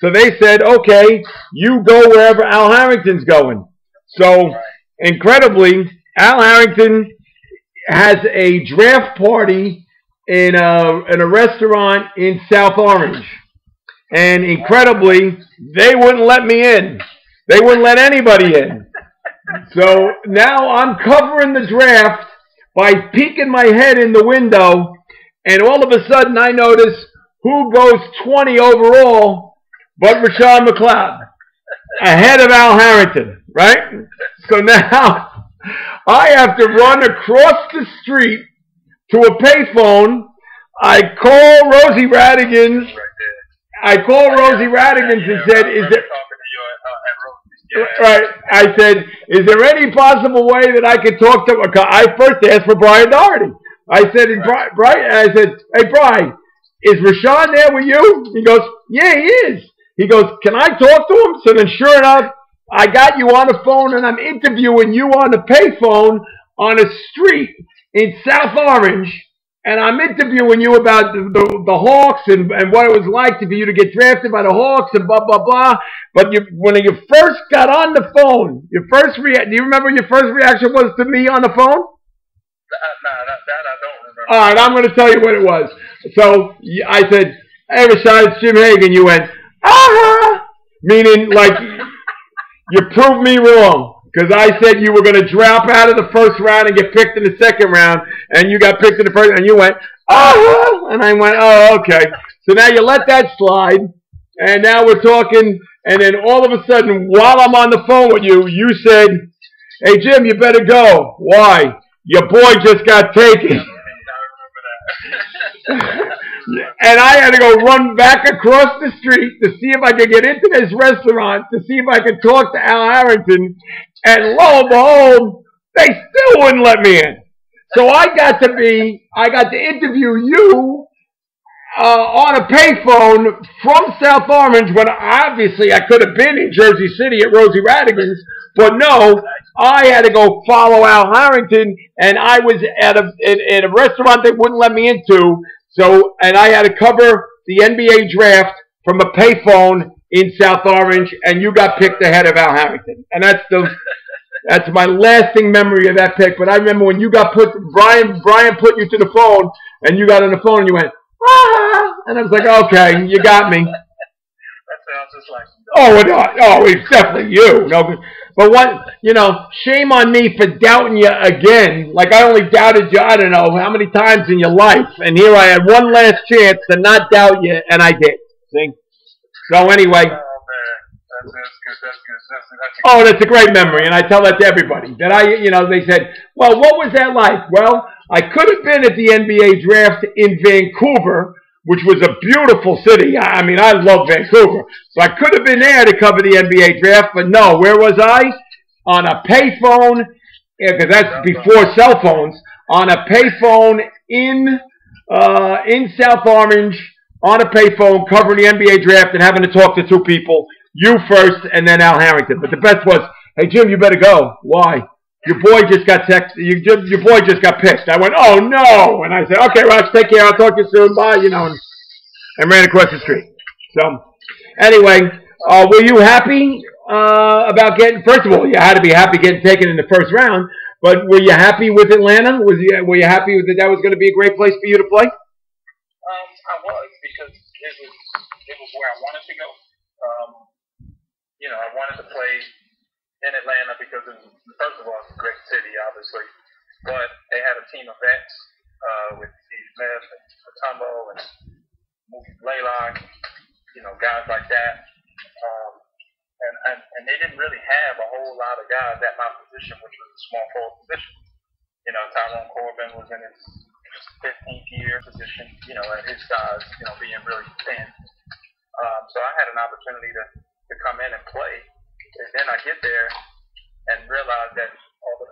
So they said, okay, you go wherever Al Harrington's going. So incredibly, Al Harrington has a draft party in a in a restaurant in South Orange, and incredibly, they wouldn't let me in. They wouldn't let anybody in. So now I'm covering the draft by peeking my head in the window, and all of a sudden I notice who goes 20 overall but Roshown McLeod ahead of Al Harrington, right? So now I have to run across the street to a payphone. I call Rosie Radigan's. I call Rosie Radigan's and said, "Is there?" Right. I said, "Is there any possible way that I could talk to?" I first asked for Brian Doherty. I said, right. Brian, I said, "Hey, Brian, is Roshown there with you?" He goes, "Yeah, he is." He goes, "Can I talk to him?" So then, sure enough, I got you on the phone, and I'm interviewing you on the payphone on a street in South Orange, and I'm interviewing you about the, the, the Hawks and, and what it was like to, for you to get drafted by the Hawks and blah blah blah. But you, when you first got on the phone, your first rea- do you remember your first reaction was to me on the phone? No, that, that I don't remember. All right, I'm going to tell you what it was. So I said, "Hey, Roshown, it's Jim Hagan." You went, "Ah," (laughs) meaning like you proved me wrong. Because I said you were going to drop out of the first round and get picked in the second round, and you got picked in the first, and you went, oh, and I went, oh, okay. So now you let that slide, and now we're talking, and then all of a sudden, while I'm on the phone with you, you said, hey, Jim, you better go. Why? Your boy just got taken. (laughs) (laughs) and I had to go run back across the street to see if I could get into this restaurant to see if I could talk to Al Harrington. And lo and behold, they still wouldn't let me in. So I got to be, I got to interview you uh, on a payphone from South Orange when obviously I could have been in Jersey City at Rosie Radigan's, but no, I had to go follow Al Harrington, and I was at a at, at a restaurant they wouldn't let me into. So, and I had to cover the NBA draft from a payphone in South Orange, and you got picked ahead of Al Harrington, and that's the (laughs) that's my lasting memory of that pick. But I remember when you got put Brian Brian put you to the phone, and you got on the phone, and you went ah, and I was like, okay, you got me. (laughs) That sounds just like. Oh, it, oh, it's definitely you. No, but what you know, shame on me for doubting you again. Like I only doubted you, I don't know how many times in your life, and here I had one last chance to not doubt you, and I did. See. So anyway. Oh, Oh, that's a great memory, and I tell that to everybody. That I, you know, they said, "Well, what was that like?" Well, I could have been at the NBA draft in Vancouver, which was a beautiful city. I mean, I love Vancouver, so I could have been there to cover the NBA draft. But no, where was I? On a payphone, because yeah, that's before cell phones. On a payphone in uh, in South Orange, on a payphone, covering the NBA draft and having to talk to two people you first, and then Al Harrington. But the best was, hey Jim, you better go. Why? Your boy just got text. You, your boy just got picked. I went, oh no, and I said, okay, Ross, take care. I'll talk to you soon. Bye. You know, and, and ran across the street. So, anyway, uh, were you happy uh, about getting? First of all, you had to be happy getting taken in the first round. But were you happy with Atlanta? Was you were you happy that that was going to be a great place for you to play? Um, I was because it was it was where I wanted to go. Um, you know, I wanted to play in Atlanta because it was, first of all, it's a great city, obviously, but they had a team of vets uh, with Steve Smith and Mutombo and Mookie Blaylock, you know, guys like that. Um, and, and, and they didn't really have a whole lot of guys at my position, which was a small forward position. You know, Tyrone Corbin was in his 15th year position, you know, at his size, you know, being really thin. Um, so I had an opportunity to to come in and play. And then I get there and realize that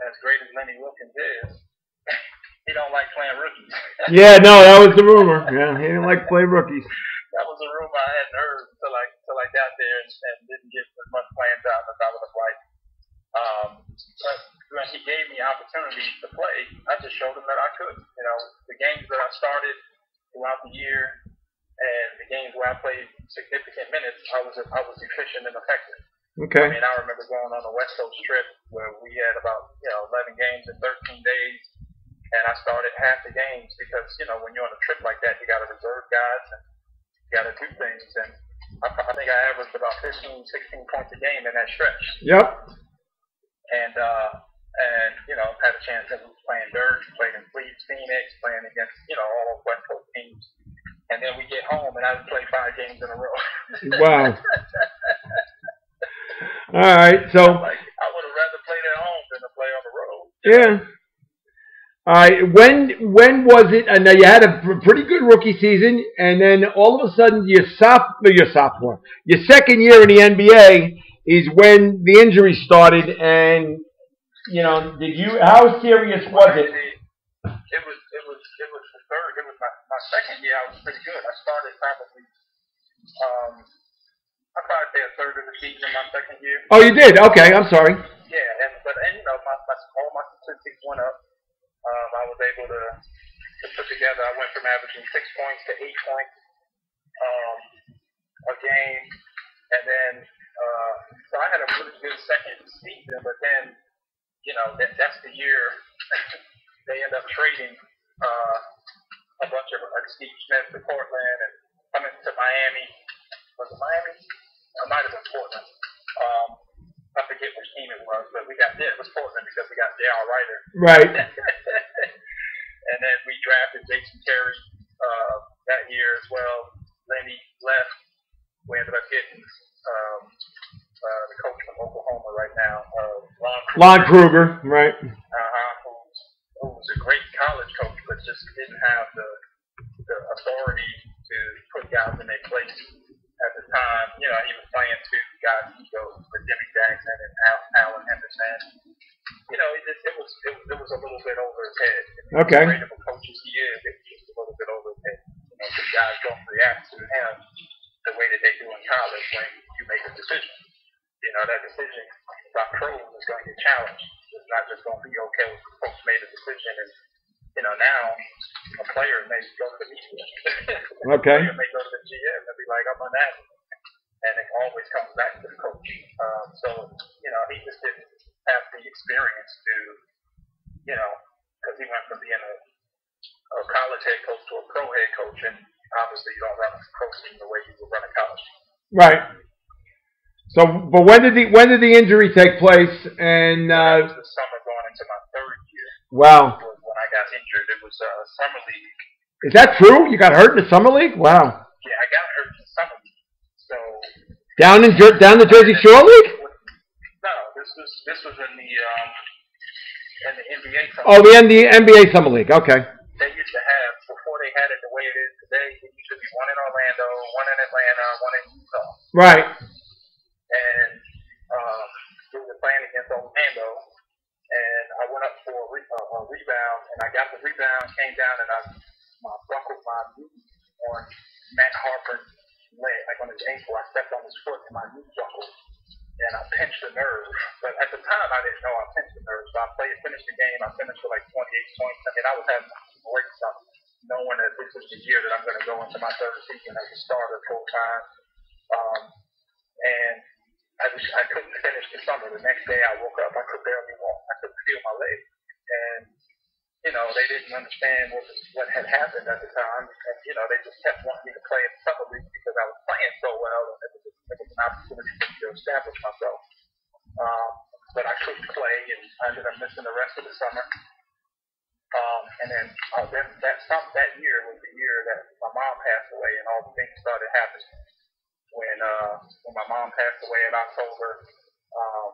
as great as Lenny Wilkens is, (laughs) he don't like playing rookies. (laughs) yeah, no, that was the rumor. Yeah, he didn't like playing rookies. That was a rumor I hadn't heard until I until I got there and, and didn't get as much playing time as I would have liked. Um, but when he gave me opportunities to play, I just showed him that I could. You know, the games that I started throughout the year, and the games where I played significant minutes, I was I was efficient and effective. Okay. I mean, I remember going on the West Coast trip where we had about you know 11 games in 13 days, and I started half the games because you know when you're on a trip like that, you got to reserve guys and you got to do things. And I, I think I averaged about 15, 16 points a game in that stretch. Yep. And uh, and you know had a chance to playing Dirk, played in Phoenix, playing against you know all West Coast teams and then we get home and I play five games in a row. wow. (laughs) All right, so like I would have rather played at home than to play on the road. yeah. All right, when when was it? And now you had a pretty good rookie season, and then all of a sudden your sop your sophomore, your second year in the NBA is when the injury started, and you know, did you? How serious was it? It was it was it was the third. It was my, my second year. I was pretty good. I started probably um I probably say a third of the season my second year. Oh, you did. Okay, I'm sorry. Yeah, and but and you know my, my all my statistics went up. Um, I was able to to put together. I went from averaging six points to eight points um, a game, and then uh, so I had a really good second season. But then you know that that's the year (laughs) they end up trading uh, a bunch of like Steve Smith to Portland and coming to Miami. Was it Miami? It might have been Portland. Um, I forget which team it was, but we got yeah, it was Portland because we got J.R. Rider. Right. (laughs) and then we drafted Jason Terry uh, that year as well. Lenny left. We ended up getting um, uh, the coach from Oklahoma right now, uh, Lon Kruger. Lon Kruger. Right. Uh-huh, who's, who was a great college coach, but just didn't have the, the authority to put guys in their place at the time. You know, he was playing two guys egos with Jimmy Jackson and Al, Alan Henderson. You know, it just it was it, was- it was a little bit over his head. And Okay. Great of a coach as he is, it was just a little bit over his head. You know, the guys don't react to him the way that they do in college when you make a decision. You know, that decision by pros is going to get challenged. It's not just going to be okay. Folks made a decision, and you know now a player may go to the media. (laughs) Okay. a player may go to the GM and be like, "I'm unhappy," and it always comes back to the coach. Um, so you know, he just didn't have the experience to, you know, because he went from being a, a college head coach to a pro head coach, and obviously you don't run a pro team the way you would run a college. team. Right. So, but when did the when did the injury take place? And uh, the summer going into my third year. wow, was when I got injured. It was uh, summer league. is that true? You got hurt in the summer league? Wow. Yeah, I got hurt in summer league. So Down in Jer- down the Jersey Shore League? no, this was this was in the um in the NBA. Summer Oh, the N- the NBA Summer League. Okay. they used to have before they had it the way it is today. It used to be one in Orlando, one in Atlanta, one in Utah, Right. and um, we were playing against Orlando. And I went up for a, re- uh, a rebound, and I got the rebound, came down, and I, I buckled my knee on Matt Harper's leg, like on his ankle. I stepped on his foot, and my knee buckled, and I pinched the nerve. But at the time, I didn't know I pinched the nerve. So I played, finished the game. I finished with like 28 points. I mean, I was having great summer, knowing that this is the year that I'm going to go into my third season as a starter full time. Um, and I just I couldn't finish the summer. The next day I woke up, I could barely walk. I couldn't feel my leg, and you know they didn't understand what was, what had happened at the time, and you know they just kept wanting me to play in summer league because I was playing so well, and it was, it was an opportunity for me to establish myself. Um, but I couldn't play, and I ended up missing the rest of the summer. Um, and then uh, that that some, that year was the year that my mom passed away, and all the things started happening when uh, when my mom passed away in October, um,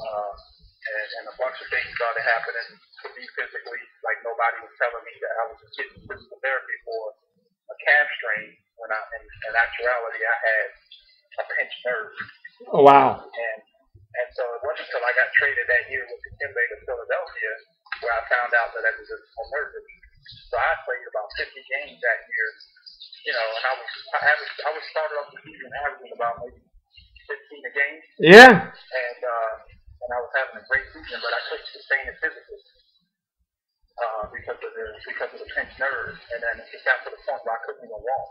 uh, and, and a bunch of things started happening to me physically. Like nobody was telling me that I was getting physical therapy for a calf strain when I, in, in actuality, I had a pinched nerve. Oh, wow. And and so it wasn't until I got traded that year with Dikembe to Philadelphia where I found out that it was a, a nerve injury. So I played about 50 games that year, you know, and I was I averaged I was started off the season averaging about maybe 15 a game, Yeah. and uh, and I was having a great season, but I couldn't sustain it physically. Uh, because of the because of the pinched nerve, and then it got to the point where I couldn't even walk.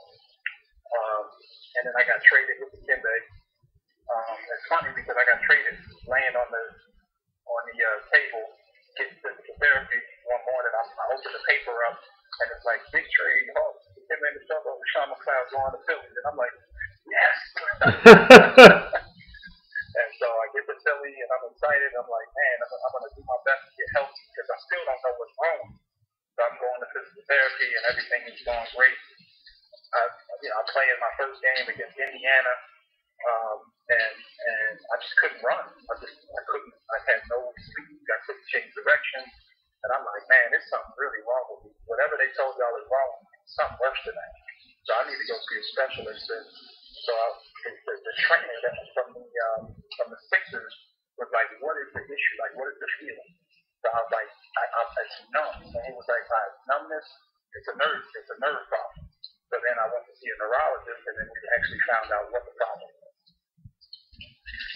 Um, and then I got traded with Dikembe. Um, it's funny because I got traded laying on the on the uh, table getting physical therapy one morning. I, I opened the paper up and it's like big trade. Oh, Kim in the with Sean McLeod going to Philly, and I'm like, yes. (laughs) (laughs) I'm like, man, I'm, I'm going to do my best to get healthy because I still don't know what's wrong. So I'm going to physical therapy and everything is going great. I, you know, I'm playing my first game against Indiana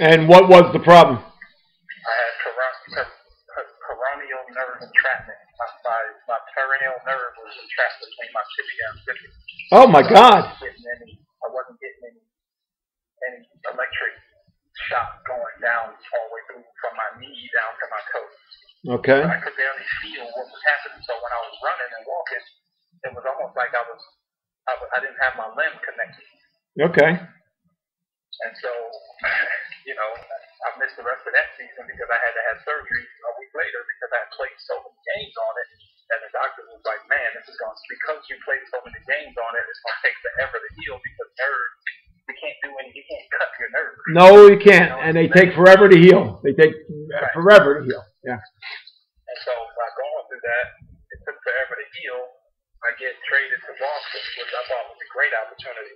And what was the problem? I had peroneal nerve entrapment. My, my, my peroneal nerve was entrapped between my tibia and fibula. Oh my God! I wasn't getting any, I wasn't getting any, any electric shock going down all the way through from my knee down to my coat. Okay. I could barely feel what was happening. So when I was running and walking, it was almost like I was, I, was, I didn't have my limb connected. Okay. And so, you know, I missed the rest of that season because I had to have surgery a week later because I had played so many games on it. And the doctor was like, man, this is going to, because you played so many games on it, it's going to take forever to heal because nerves, you can't do any, you can't cut your nerves. No, you can't. And they take forever to heal. They take forever to heal. Yeah. And so by going through that, it took forever to heal. I get traded to Boston, which I thought was a great opportunity.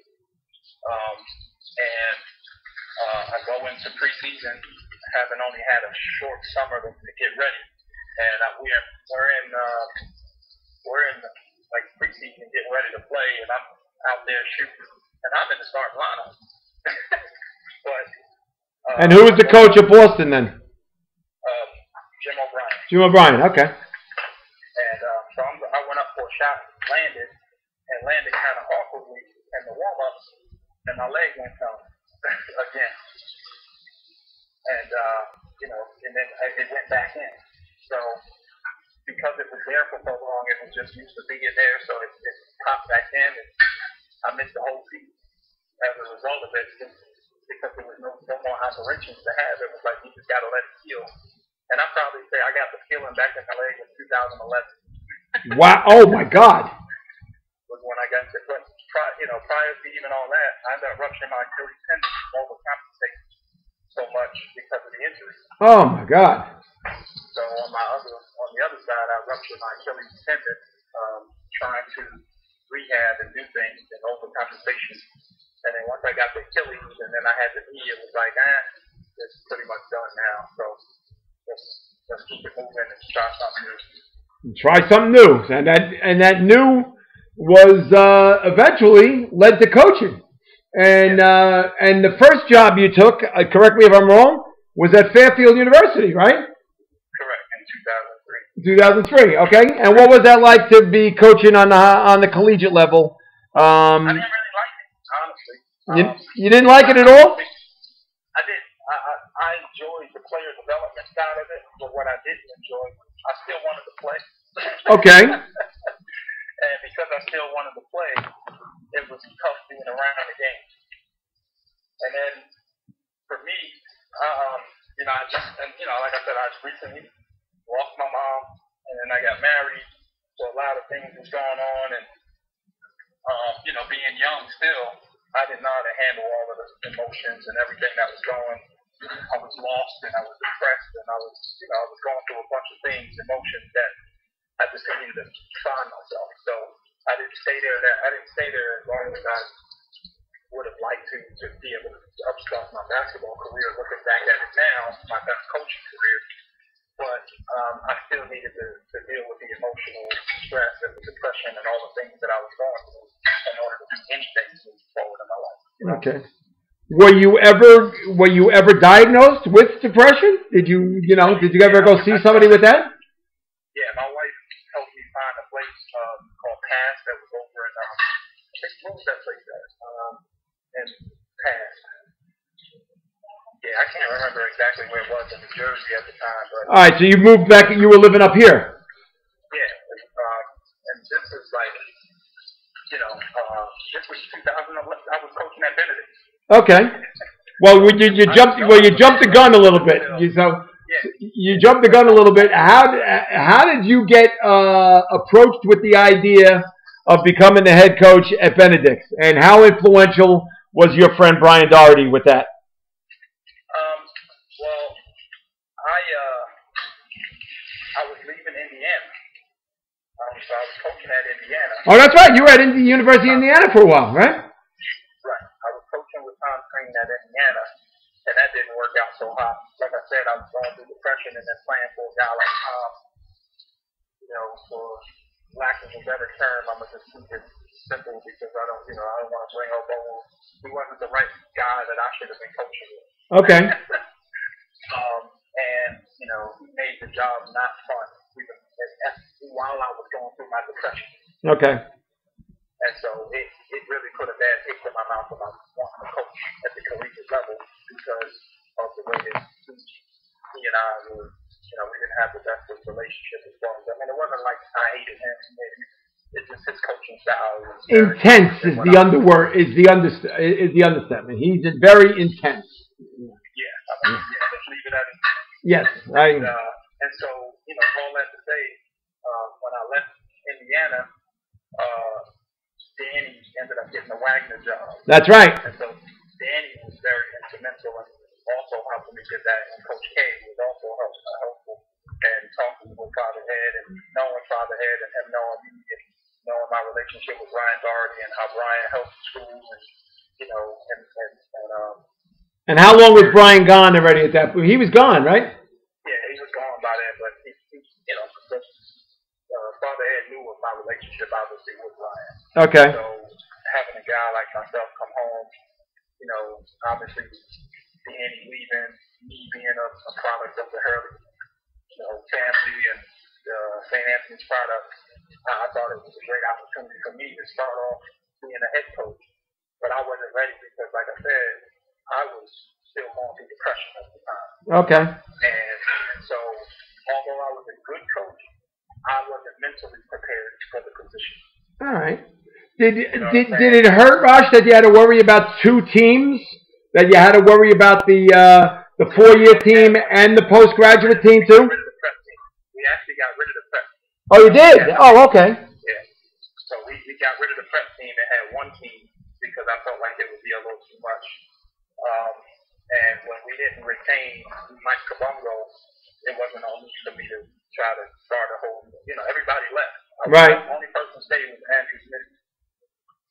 Um, and uh, I go into preseason having only had a short summer to, to get ready, and uh, we're we're in uh, we're in like preseason getting ready to play, and I'm out there shooting, and I'm in the starting lineup. but uh, And who was the coach of Boston then? Um, Jim O'Brien. Jim O'Brien. Okay. And um, so I'm, I went up for a shot, landed, and landed kind of awkwardly in the warm ups, and my leg went down (laughs) again. And, uh, you know, and then it went back in. So because it was there for so long, it was just used to being there, so it, it popped back in, and I missed the whole season as a result of it. Because there was no, no more operations to have, it was like you just got to let it heal. And I probably say I got the feeling back in my leg in 2011 Wow. Oh my God. was when I got to, but prior, you know, prior to even all that, I ended up rupturing my Achilles tendon overcompensating so much because of the injury. Oh my God. So on my other, on the other side, I ruptured my Achilles tendon, um, trying to rehab and do things in overcompensation. And then once I got the Achilles, and then I had the knee, it was like, ah, it's pretty much done now. So let's let's keep it moving and try something new. Try something new. And that and that new was uh, eventually led to coaching. And uh, and the first job you took, uh, correct me if I'm wrong, was at Fairfield University, right? Correct in 2003. 2003. Okay. And what was that like to be coaching on the on the collegiate level? I Um, didn't really like it, honestly. You, Um, you didn't like it at all? I did. I, I, I enjoyed the player development side of it, but what I didn't enjoy, I still wanted to play. Okay. (laughs) and because I still wanted to play, it was tough being around the game. And then for me, um, you know, I just, and you know, like I said, I recently lost my mom, and then I got married, so a lot of things was going on, and um, you know, being young still, I didn't know how to handle all of the emotions and everything that was going. I was lost and I was depressed and I was, you know, I was going through a bunch of things, emotions that I just needed to find myself. So I didn't stay there. That I didn't stay there as long as I would have liked to to be able to upstart my basketball career. Looking back at it now, my best coaching career. But um, I still needed to, to deal with the emotional stress and the depression and all the things that I was going through in order to do anything to move forward in my life. Okay. Were you ever were you ever diagnosed with depression? Did you you know did you ever go see somebody with that? Yeah, my wife helped me find a place um, called Pass that was over in um, I think what was that place at? Um, in Pass. Yeah, I can't remember exactly where it was in New Jersey at the time, but All right, so you moved back. And you were living up here. yeah, um, and this is like, you know, this was 2011. I was coaching at Benedict. Okay. Well, you, you jumped well you jumped the gun a little bit. You, so you jumped the gun a little bit. How how did you get uh, approached with the idea of becoming the head coach at Benedict, and how influential was your friend Brian Doherty with that? Indiana. Oh, that's right. You were at Indiana University of Indiana for a while, right? Right. I was coaching with Tom Crean at Indiana, and that didn't work out so hot. Like I said, I was going through depression and then playing for a guy like Tom. You know, for lack of a better term, I'm gonna just keep it simple because I don't, you know, I don't want to bring up old. He wasn't the right guy that I should have been coaching with. Okay. (laughs) um, and you know, he made the job not fun even as, as, while I was going through my depression. Okay. And so it, it really put a bad taste in my mouth about wanting to coach at the collegiate level because of the way that he, he and I were, you know, we didn't have the best of relationship as as, I mean, it wasn't like I hated him. It's just his coaching style. Was intense is the underword, is the under, is the understatement. He's very intense. Yeah, I (laughs) mean, yeah, let's leave it at it. Yes, I. And, uh, and so, you know, all that to say, uh, when I left Indiana, uh, Danny ended up getting the Wagner job. That's right. And so Danny was very instrumental in also helping me get that. And Coach K was also helpful, helpful and talking with Father Ed and knowing Father Ed and him knowing me and knowing my relationship with Brian Doherty and how Brian helped schools and you know and and, and um. And how long was Brian gone already at that point? He was gone, right? Yeah, he was gone by then, but he, he you know, the, uh, Father Ed knew of my relationship obviously with Brian. Okay. So having a guy like myself come home, you know, obviously Danny leaving, me being a, a product of the Hurley, you know, family and uh, St. Anthony's product, I thought it was a great opportunity for me to start off being a head coach. But I wasn't ready because, like I said, I was still going through depression at the time. Okay. And, and so, although I was a good coach, I wasn't mentally prepared for the position. All right. Did you know did did it hurt, Rosh, that you had to worry about two teams? That you had to worry about the uh, the four year team and the postgraduate team too? We actually got rid of the prep. Oh, you did? Yeah. Oh, okay. Yeah. So we, we got rid of the prep team and had one team because I felt like it would be a little too much. Um, and when we didn't retain Myck Kabongo, it wasn't on me for me to try to start a whole, you know, everybody left. I right. The only person stayed was Andrew Smith.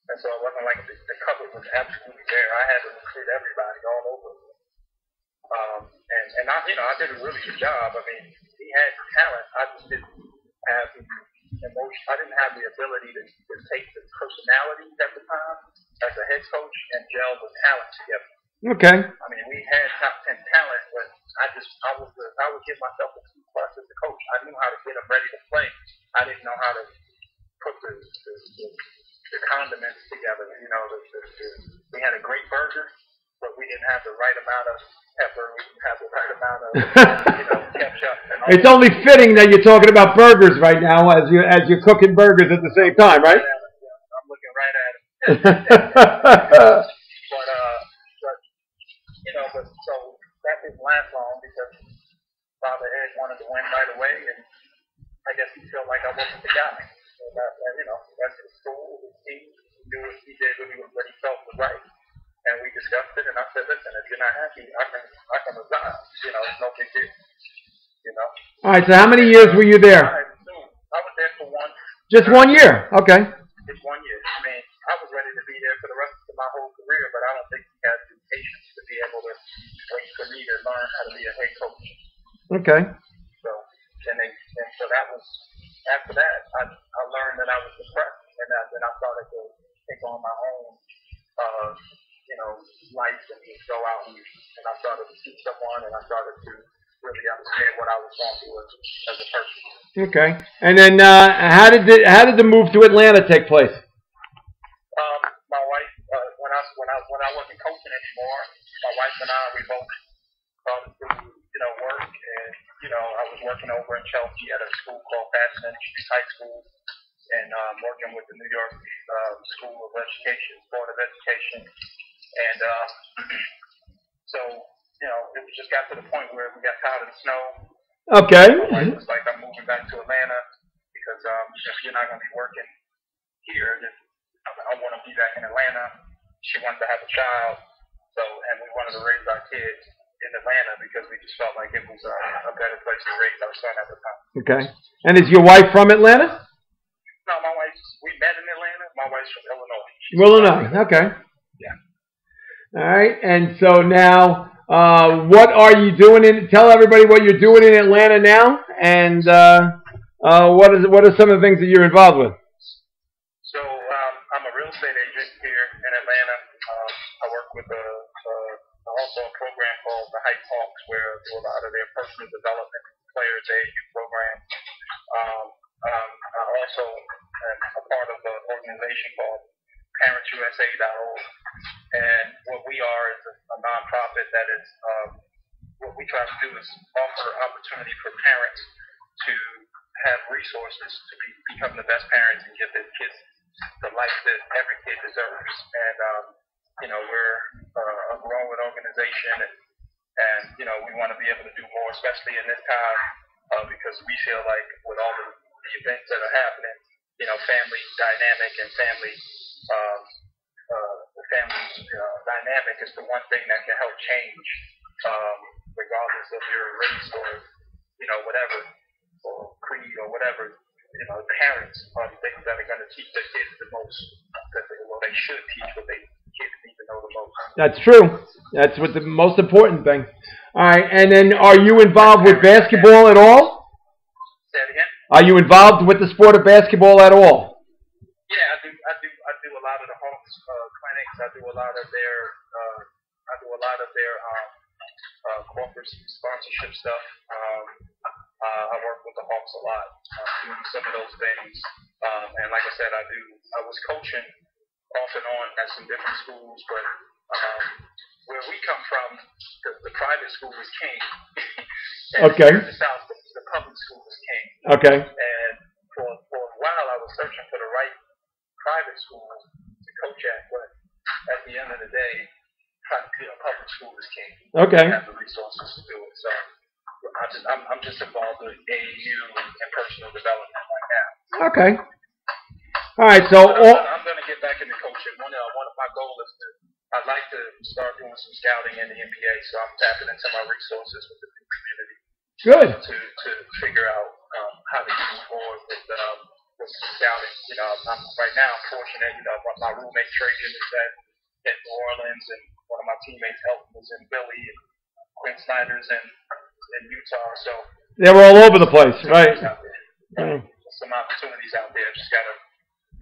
And so it wasn't like the, the cupboard was absolutely there. I had to recruit everybody all over. Um, and, and I, you know, I did a really good job. I mean, he had talent. I just didn't have the emotion. I didn't have the ability to, to take the personalities at the time as a head coach and gel the talent together. Okay. I mean, we had top ten talent, but I just I was the, I would give myself a C plus as a coach. I knew how to get them ready to play. I didn't know how to put the the, the, the condiments together. You know, the, the, the, we had a great burger, but we didn't have the right amount of pepper. We didn't have the right amount of you know (laughs) ketchup. And all it's only fitting that you're talking about burgers right now as you as you're cooking burgers at the same time, right? I'm looking right at it. (laughs) but uh, but you know, but so that didn't last long because Father Ed wanted to win right away, and I guess he felt like I wasn't the guy. So that, that you know, that's his school, his team. He knew what he did what he, what he felt was right. And we discussed it, and I said, listen, if you're not happy, I can I can resign. You know, it's no big deal. You know. All right. So how many years were you there? I was there for one. Just one year. Okay. Just one year. I mean, I was ready to be there for the rest of my whole career, but I don't think he had the patience to be able to wait for me to learn how to be head coach. Okay. So, and, they, and so that was after that, I, I learned that I was depressed, and that, then I started to take on my own, uh, you know, life and just go out and, and I started to see someone, and I started to really understand what I was going through as, as a person. Okay. And then uh, how did the how did the move to Atlanta take place? Um, my wife, uh, when I when I when I wasn't coaching anymore, my wife and I we both started to you know work, and you know I was working over in Chelsea at a school called Fashion Industries High School, and um, working with the New York uh, School of Education, Board of Education, and uh, (clears throat) so you know it just got to the point where we got tired of the snow. Okay. Wife was like, I'm moving back to Atlanta because um, if you're not going to be working here, then I want to be back in Atlanta. She wanted to have a child, so and we wanted to raise our kids in Atlanta because we just felt like it was a, a better place to raise our son at the time. Okay. And is your wife from Atlanta? No, my wife. We met in Atlanta. My wife's from Illinois. Illinois. Okay. Yeah. All right. And so now, uh, what are you doing in? Tell everybody what you're doing in Atlanta now, and uh, uh, what is what are some of the things that you're involved with? So um, I'm a real estate agent here in Atlanta. Um, I work with a, a also a program called the Hype Hawks, where do a lot of their personal development players AAU program. Um, um, I also am a part of an organization called ParentsUSA.org, and what we are is a, a nonprofit that is um, what we try to do is offer opportunity for parents to have resources to be, become the best parents and give their kids the life that every kid deserves. And um, you know, we're uh, a growing organization, and, and you know, we want to be able to do more, especially in this time, uh, because we feel like with all the, the events that are happening, you know, family dynamic and family. Um, uh, the family uh, dynamic is the one thing that can help change, um, regardless of your race or you know whatever or creed or whatever. You know, parents are the things that are going to teach their kids the most. That they, well, they should teach what they That's true. That's what the most important thing. All right, and then are you involved with basketball at all? Say it again. Are you involved with the sport of basketball at all? Yeah, I do. I do. I do a lot of the Hawks uh, clinics. I do a lot of their. Uh, I do a lot of their um, uh, corporate sponsorship stuff. Um, uh, I work with the Hawks a lot, uh, doing some of those things. Um, and like I said, I do. I was coaching off and on at some different schools, but um, where we come from, the, the private school is king. (laughs) Okay. In the South, the, the public school is king. Okay. And for, for a while, I was searching for the right private school to coach at, but at the end of the day, private, you know, public school is king. Okay. You have the resources to do it. So I just, I'm, I'm just involved with AAU and personal development right now. Okay. All right. So all. I'm, I'm going to get back into coaching. One, uh, one of my goals is to, I'd like to start doing some scouting in the NBA. So I'm tapping into my resources with the community Good. to to figure out um, how to move forward with um, with scouting. You know, I'm, right now I'm fortunate. You know, my, roommate Trajan is at in New Orleans, and one of my teammates Elton is in Philly, and Quin Snyder's in in Utah. So They were all over the place, right? there. Mm. Some opportunities out there. Just gotta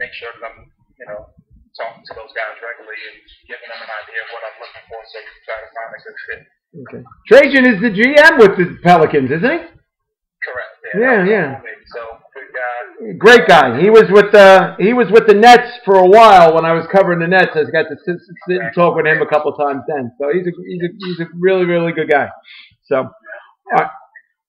make sure that I'm you know talking to those guys regularly and giving them an idea of what I'm looking for, so we can try to find a good fit. Okay. Trajan is the GM with the Pelicans, isn't he? Correct. Yeah, my yeah. So good guy. Great guy. He was with the he was with the Nets for a while when I was covering the Nets. I got to sit, sit and talk with him a couple times then. So he's a he's a he's a really really good guy. So uh,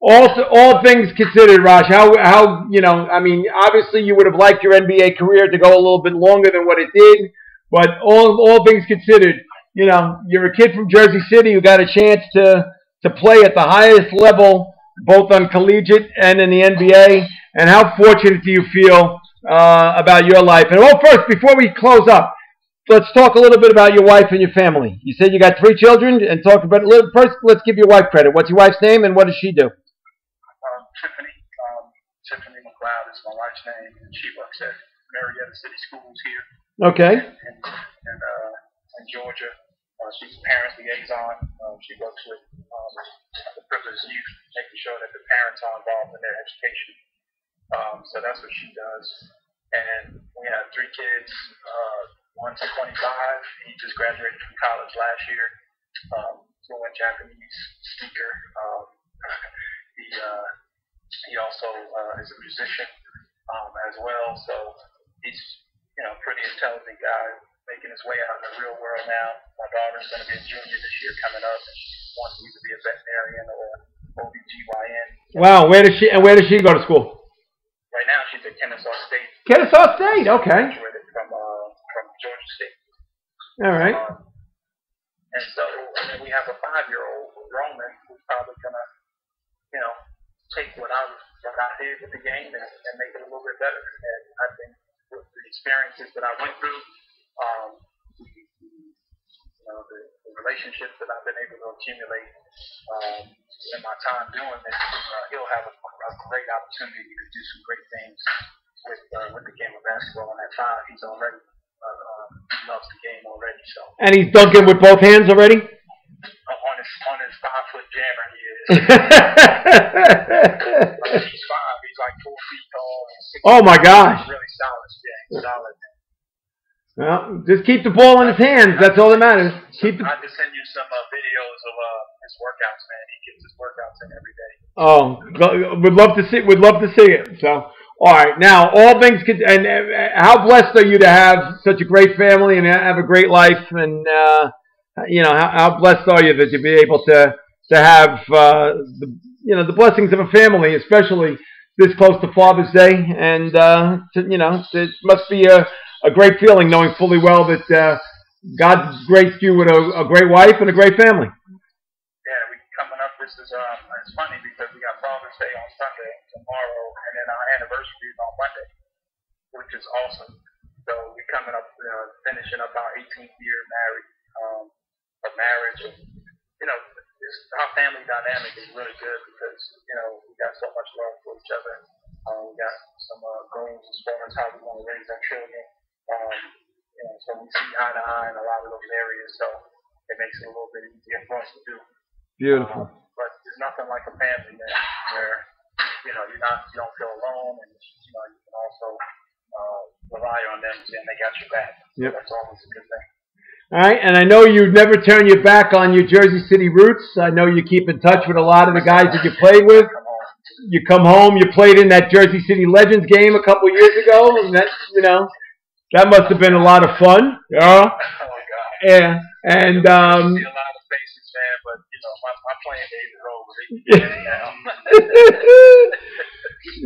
all all things considered, Raj, how how you know I mean obviously you would have liked your NBA career to go a little bit longer than what it did, but all all things considered, you know you're a kid from Jersey City who got a chance to to play at the highest level, both on collegiate and in the NBA. And how fortunate do you feel uh, about your life? And well, first, before we close up, let's talk a little bit about your wife and your family. You said you got three children, and talk about let- first. Let's give your wife credit. What's your wife's name, and what does she do? Tiffany. Um, Tiffany McLeod is my wife's name, and she works at Marietta City Schools here Okay. in, in, in, uh, in Georgia. Uh, she's a parent liaison. Um, she works with um, the privileged youth, making sure that the parents are involved in their education. Um, so that's what she does. And we have three kids. Uh, one's 25. He just graduated from college last year. Um, fluent Japanese speaker. Um, (laughs) he uh, he also uh, is a musician um, as well. So he's you know pretty intelligent guy, making his way out in the real world now. My daughter's going to be a junior this year coming up, and she wants to be a veterinarian or OBGYN. Wow. Where does she and where does she go to school? Right now, she's at Kennesaw State. Kennesaw State. Okay. Graduated from uh, from Georgia State. All right. Um, and so, and then we have a five-year-old Roman who's probably gonna, you know, take what I what I did with the game and, and make it a little bit better. And I think with the experiences that I went through, um, you know, the, the relationships that I've been able to accumulate um, in my time doing this, uh, he'll have a, a great opportunity to do some great things with uh, with the game of basketball. And at five, he's already uh, uh, loves the game already. So And he's dunking with both hands already. uh, on his on foot jammer he. Like, he's (laughs) five. He's like four feet tall. oh my gosh! Really solid. Yeah, solid. Well, just keep the ball in his hands. That's all that matters. Keep. The... I just send you some uh, videos of uh, his workouts, man. He gets his workouts in every day. Oh, would love to see. Would love to see it. So, all right. Now, all things could. And uh, how blessed are you to have such a great family and have a great life? And uh, you know, how, how blessed are you that you be able to to have uh, the you know the blessings of a family, especially this close to Father's Day, and uh, to, you know, it must be a a great feeling knowing fully well that uh, God graced you with a, a great wife and a great family. Yeah, we coming up. This is um, it's funny because we got Father's Day on Sunday tomorrow, and then our anniversary is on Monday, which is awesome. So we're coming up, uh, finishing up our 18th year married um, of marriage, and you know, this, our family dynamic is really good because you know we got so much love for each other. Uh, we got some uh, goals as far as how we want to raise our children. Um, you know, so we see eye to eye in a lot of those areas, so it makes it a little bit easier for us to do. Beautiful. Um, but there's nothing like a family, man, where you know you're not you don't feel alone, and you know you can also uh, rely on them and they got your back. Yep. That's always a good thing. All right, and I know you never turn your back on your Jersey City roots. I know you keep in touch with a lot of the guys that you played with. You come home, you played in that Jersey City Legends game a couple years ago, and that you know that must have been a lot of fun. Yeah. Oh God. Yeah. And um. See a lot of faces, man, but you know my, my playing days are over.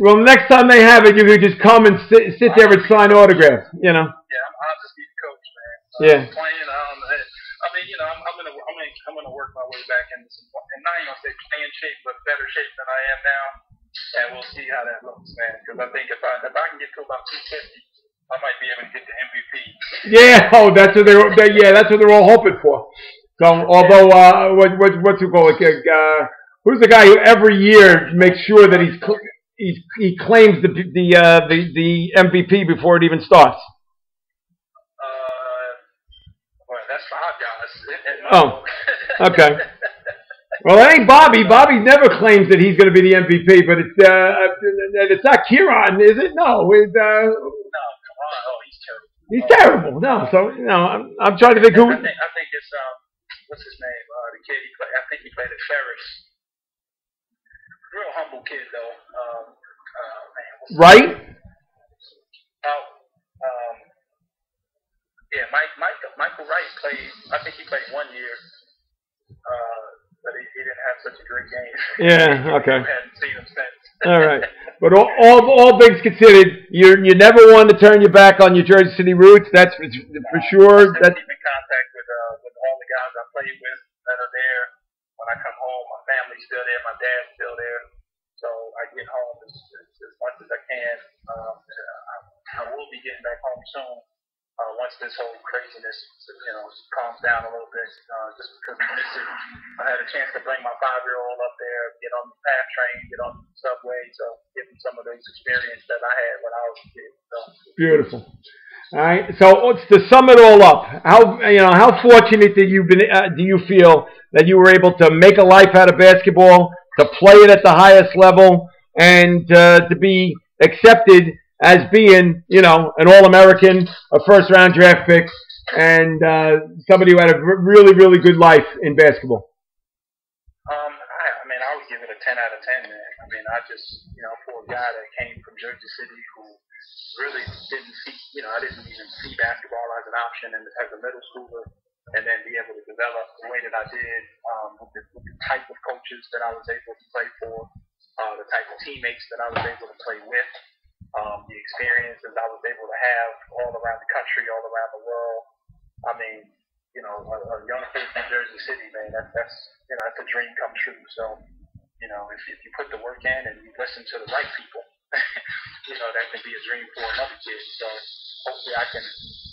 (laughs) well, next time they have it, you can just come and sit, sit there and sign autographs. You know. Uh, yeah. Playing, um, I mean, you know, I'm, I'm gonna, I'm gonna, I'm gonna work my way back into some, and not even gonna say playing shape, but better shape than I am now. And we'll see how that looks, man. Because I think if I, if I can get to about 250 I might be able to get the MVP. Yeah, oh, that's what they're they, yeah, that's what they're all hoping for. So, although uh, what what what's it called? Like, uh, who's the guy who every year makes sure that he's he's he claims the the uh, the the MVP before it even starts? Uh, well, that's five guys. Oh, okay. Well, it ain't Bobby. Bobby never claims that he's going to be the MVP, but it's uh, it's not Kieran, is it? No, it's uh, no. Oh, he's terrible. He's terrible. No, so you know, I'm, I'm trying to think who. I think, I think it's um, what's his name? Uh, the kid he played. I think he played at Ferris. Real humble kid though. Um, uh, man, right. Oh, um, yeah, Mike, Mike, Michael Wright played. I think he played one year. Uh, but he, he didn't have such a great game. Yeah. (laughs) Okay. I haven't seen him since. all right. But all, all, all things considered, you you never want to turn your back on your Jersey City roots. That's for, for sure. I That's keep in contact with uh, with all the guys I played with that are there. When I come home, my family's still there. My dad's still there. So I get home as, as, as much as I can. Um, I, I will be getting back home soon uh, once this whole craziness, you know, calms down a little bit, uh, just because we miss it. I had a chance to bring my five-year-old up there, get on the PATH train, get on the subway, so give him some of those experiences that I had when I was a kid. So. beautiful. All right. So to sum it all up, how you know how fortunate that you've been? Uh, do you feel that you were able to make a life out of basketball, to play it at the highest level, and uh, to be accepted as being, you know, an All-American, a first-round draft pick, and uh, somebody who had a really, really good life in basketball? Um, I, I mean, I would give it a 10 out of 10, man. I mean, I just, you know, for a guy that came from Jersey City who really didn't see, you know, I didn't even see basketball as an option and as a middle schooler, and then be able to develop the way that I did um, with, the, with the type of coaches that I was able to play for, uh, the type of teammates that I was able to play with um, the experiences I was able to have all around the country, all around the world. I mean, you know, a, a young kid from Jersey City, man, that's that's you know that's a dream come true. So, you know, if, if you put the work in and you listen to the right people, (laughs) you know, that can be a dream for another kid. So hopefully I can,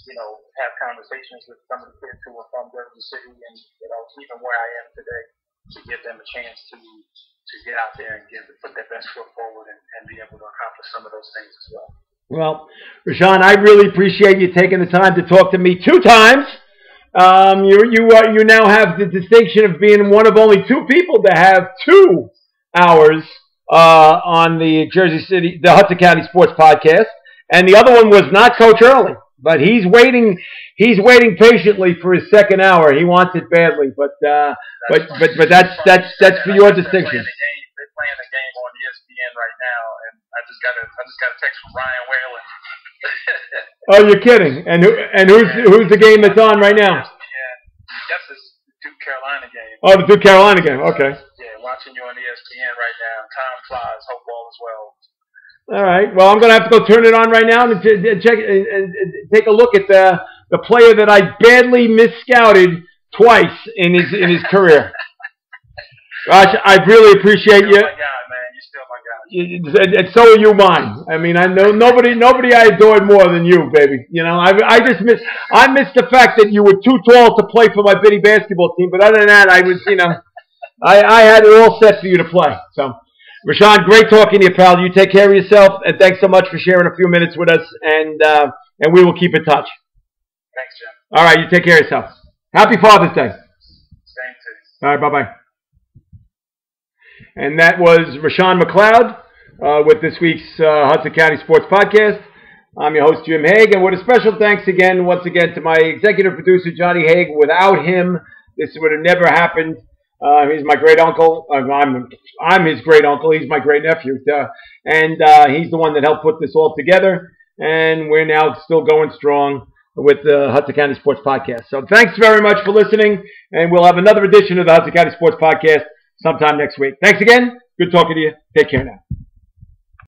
you know, have conversations with some of the kids who are from Jersey City and, you know, even where I am today to give them a chance to to get out there and give put their best foot forward and, and be able to accomplish some of those things as well. Well, Roshown, I really appreciate you taking the time to talk to me two times. Um, you you uh, you now have the distinction of being one of only two people to have two hours uh, on the Jersey City, the Hudson County Sports Podcast, and the other one was not Coach Early, but he's waiting. He's waiting patiently for his second hour. He wants it badly, but uh, but but but that's that's that's for your distinction. They're playing the game on ESPN right now, and I just got a I just got a text from Ryan Whalen. (laughs) oh, you're kidding! And who and who's who's the game that's on right now? Yeah, yes, it's the Duke Carolina game. Oh, the Duke Carolina game. Okay. Yeah, watching you on ESPN right now. Time flies. Hope all is well. All right. Well, I'm going to have to go turn it on right now and check and take a look at the the player that I badly misscouted twice in his in his career. (laughs) Raj, I really appreciate you. And, and so are you mine. I mean, I know nobody, nobody I adored more than you, baby. You know, I, I just miss, I miss the fact that you were too tall to play for my Biddy basketball team. But other than that, I was, you know, I, I had it all set for you to play. So, Roshown, great talking to you, pal. You take care of yourself, and thanks so much for sharing a few minutes with us. And uh, and we will keep in touch. Thanks, Jim. All right, you take care of yourself. Happy Father's Day. You. All right, bye bye. And that was Roshown McLeod uh, with this week's uh, Hudson County Sports Podcast. I'm your host, Jim Hague, and with a special thanks again, once again, to my executive producer, Johnny Hague. Without him, this would have never happened. Uh, he's my great uncle. Uh, I'm, I'm his great uncle. He's my great nephew. Uh, and uh, he's the one that helped put this all together. And we're now still going strong with the Hudson County Sports Podcast. So thanks very much for listening. And we'll have another edition of the Hudson County Sports Podcast sometime next week. Thanks again. Good talking to you. Take care now.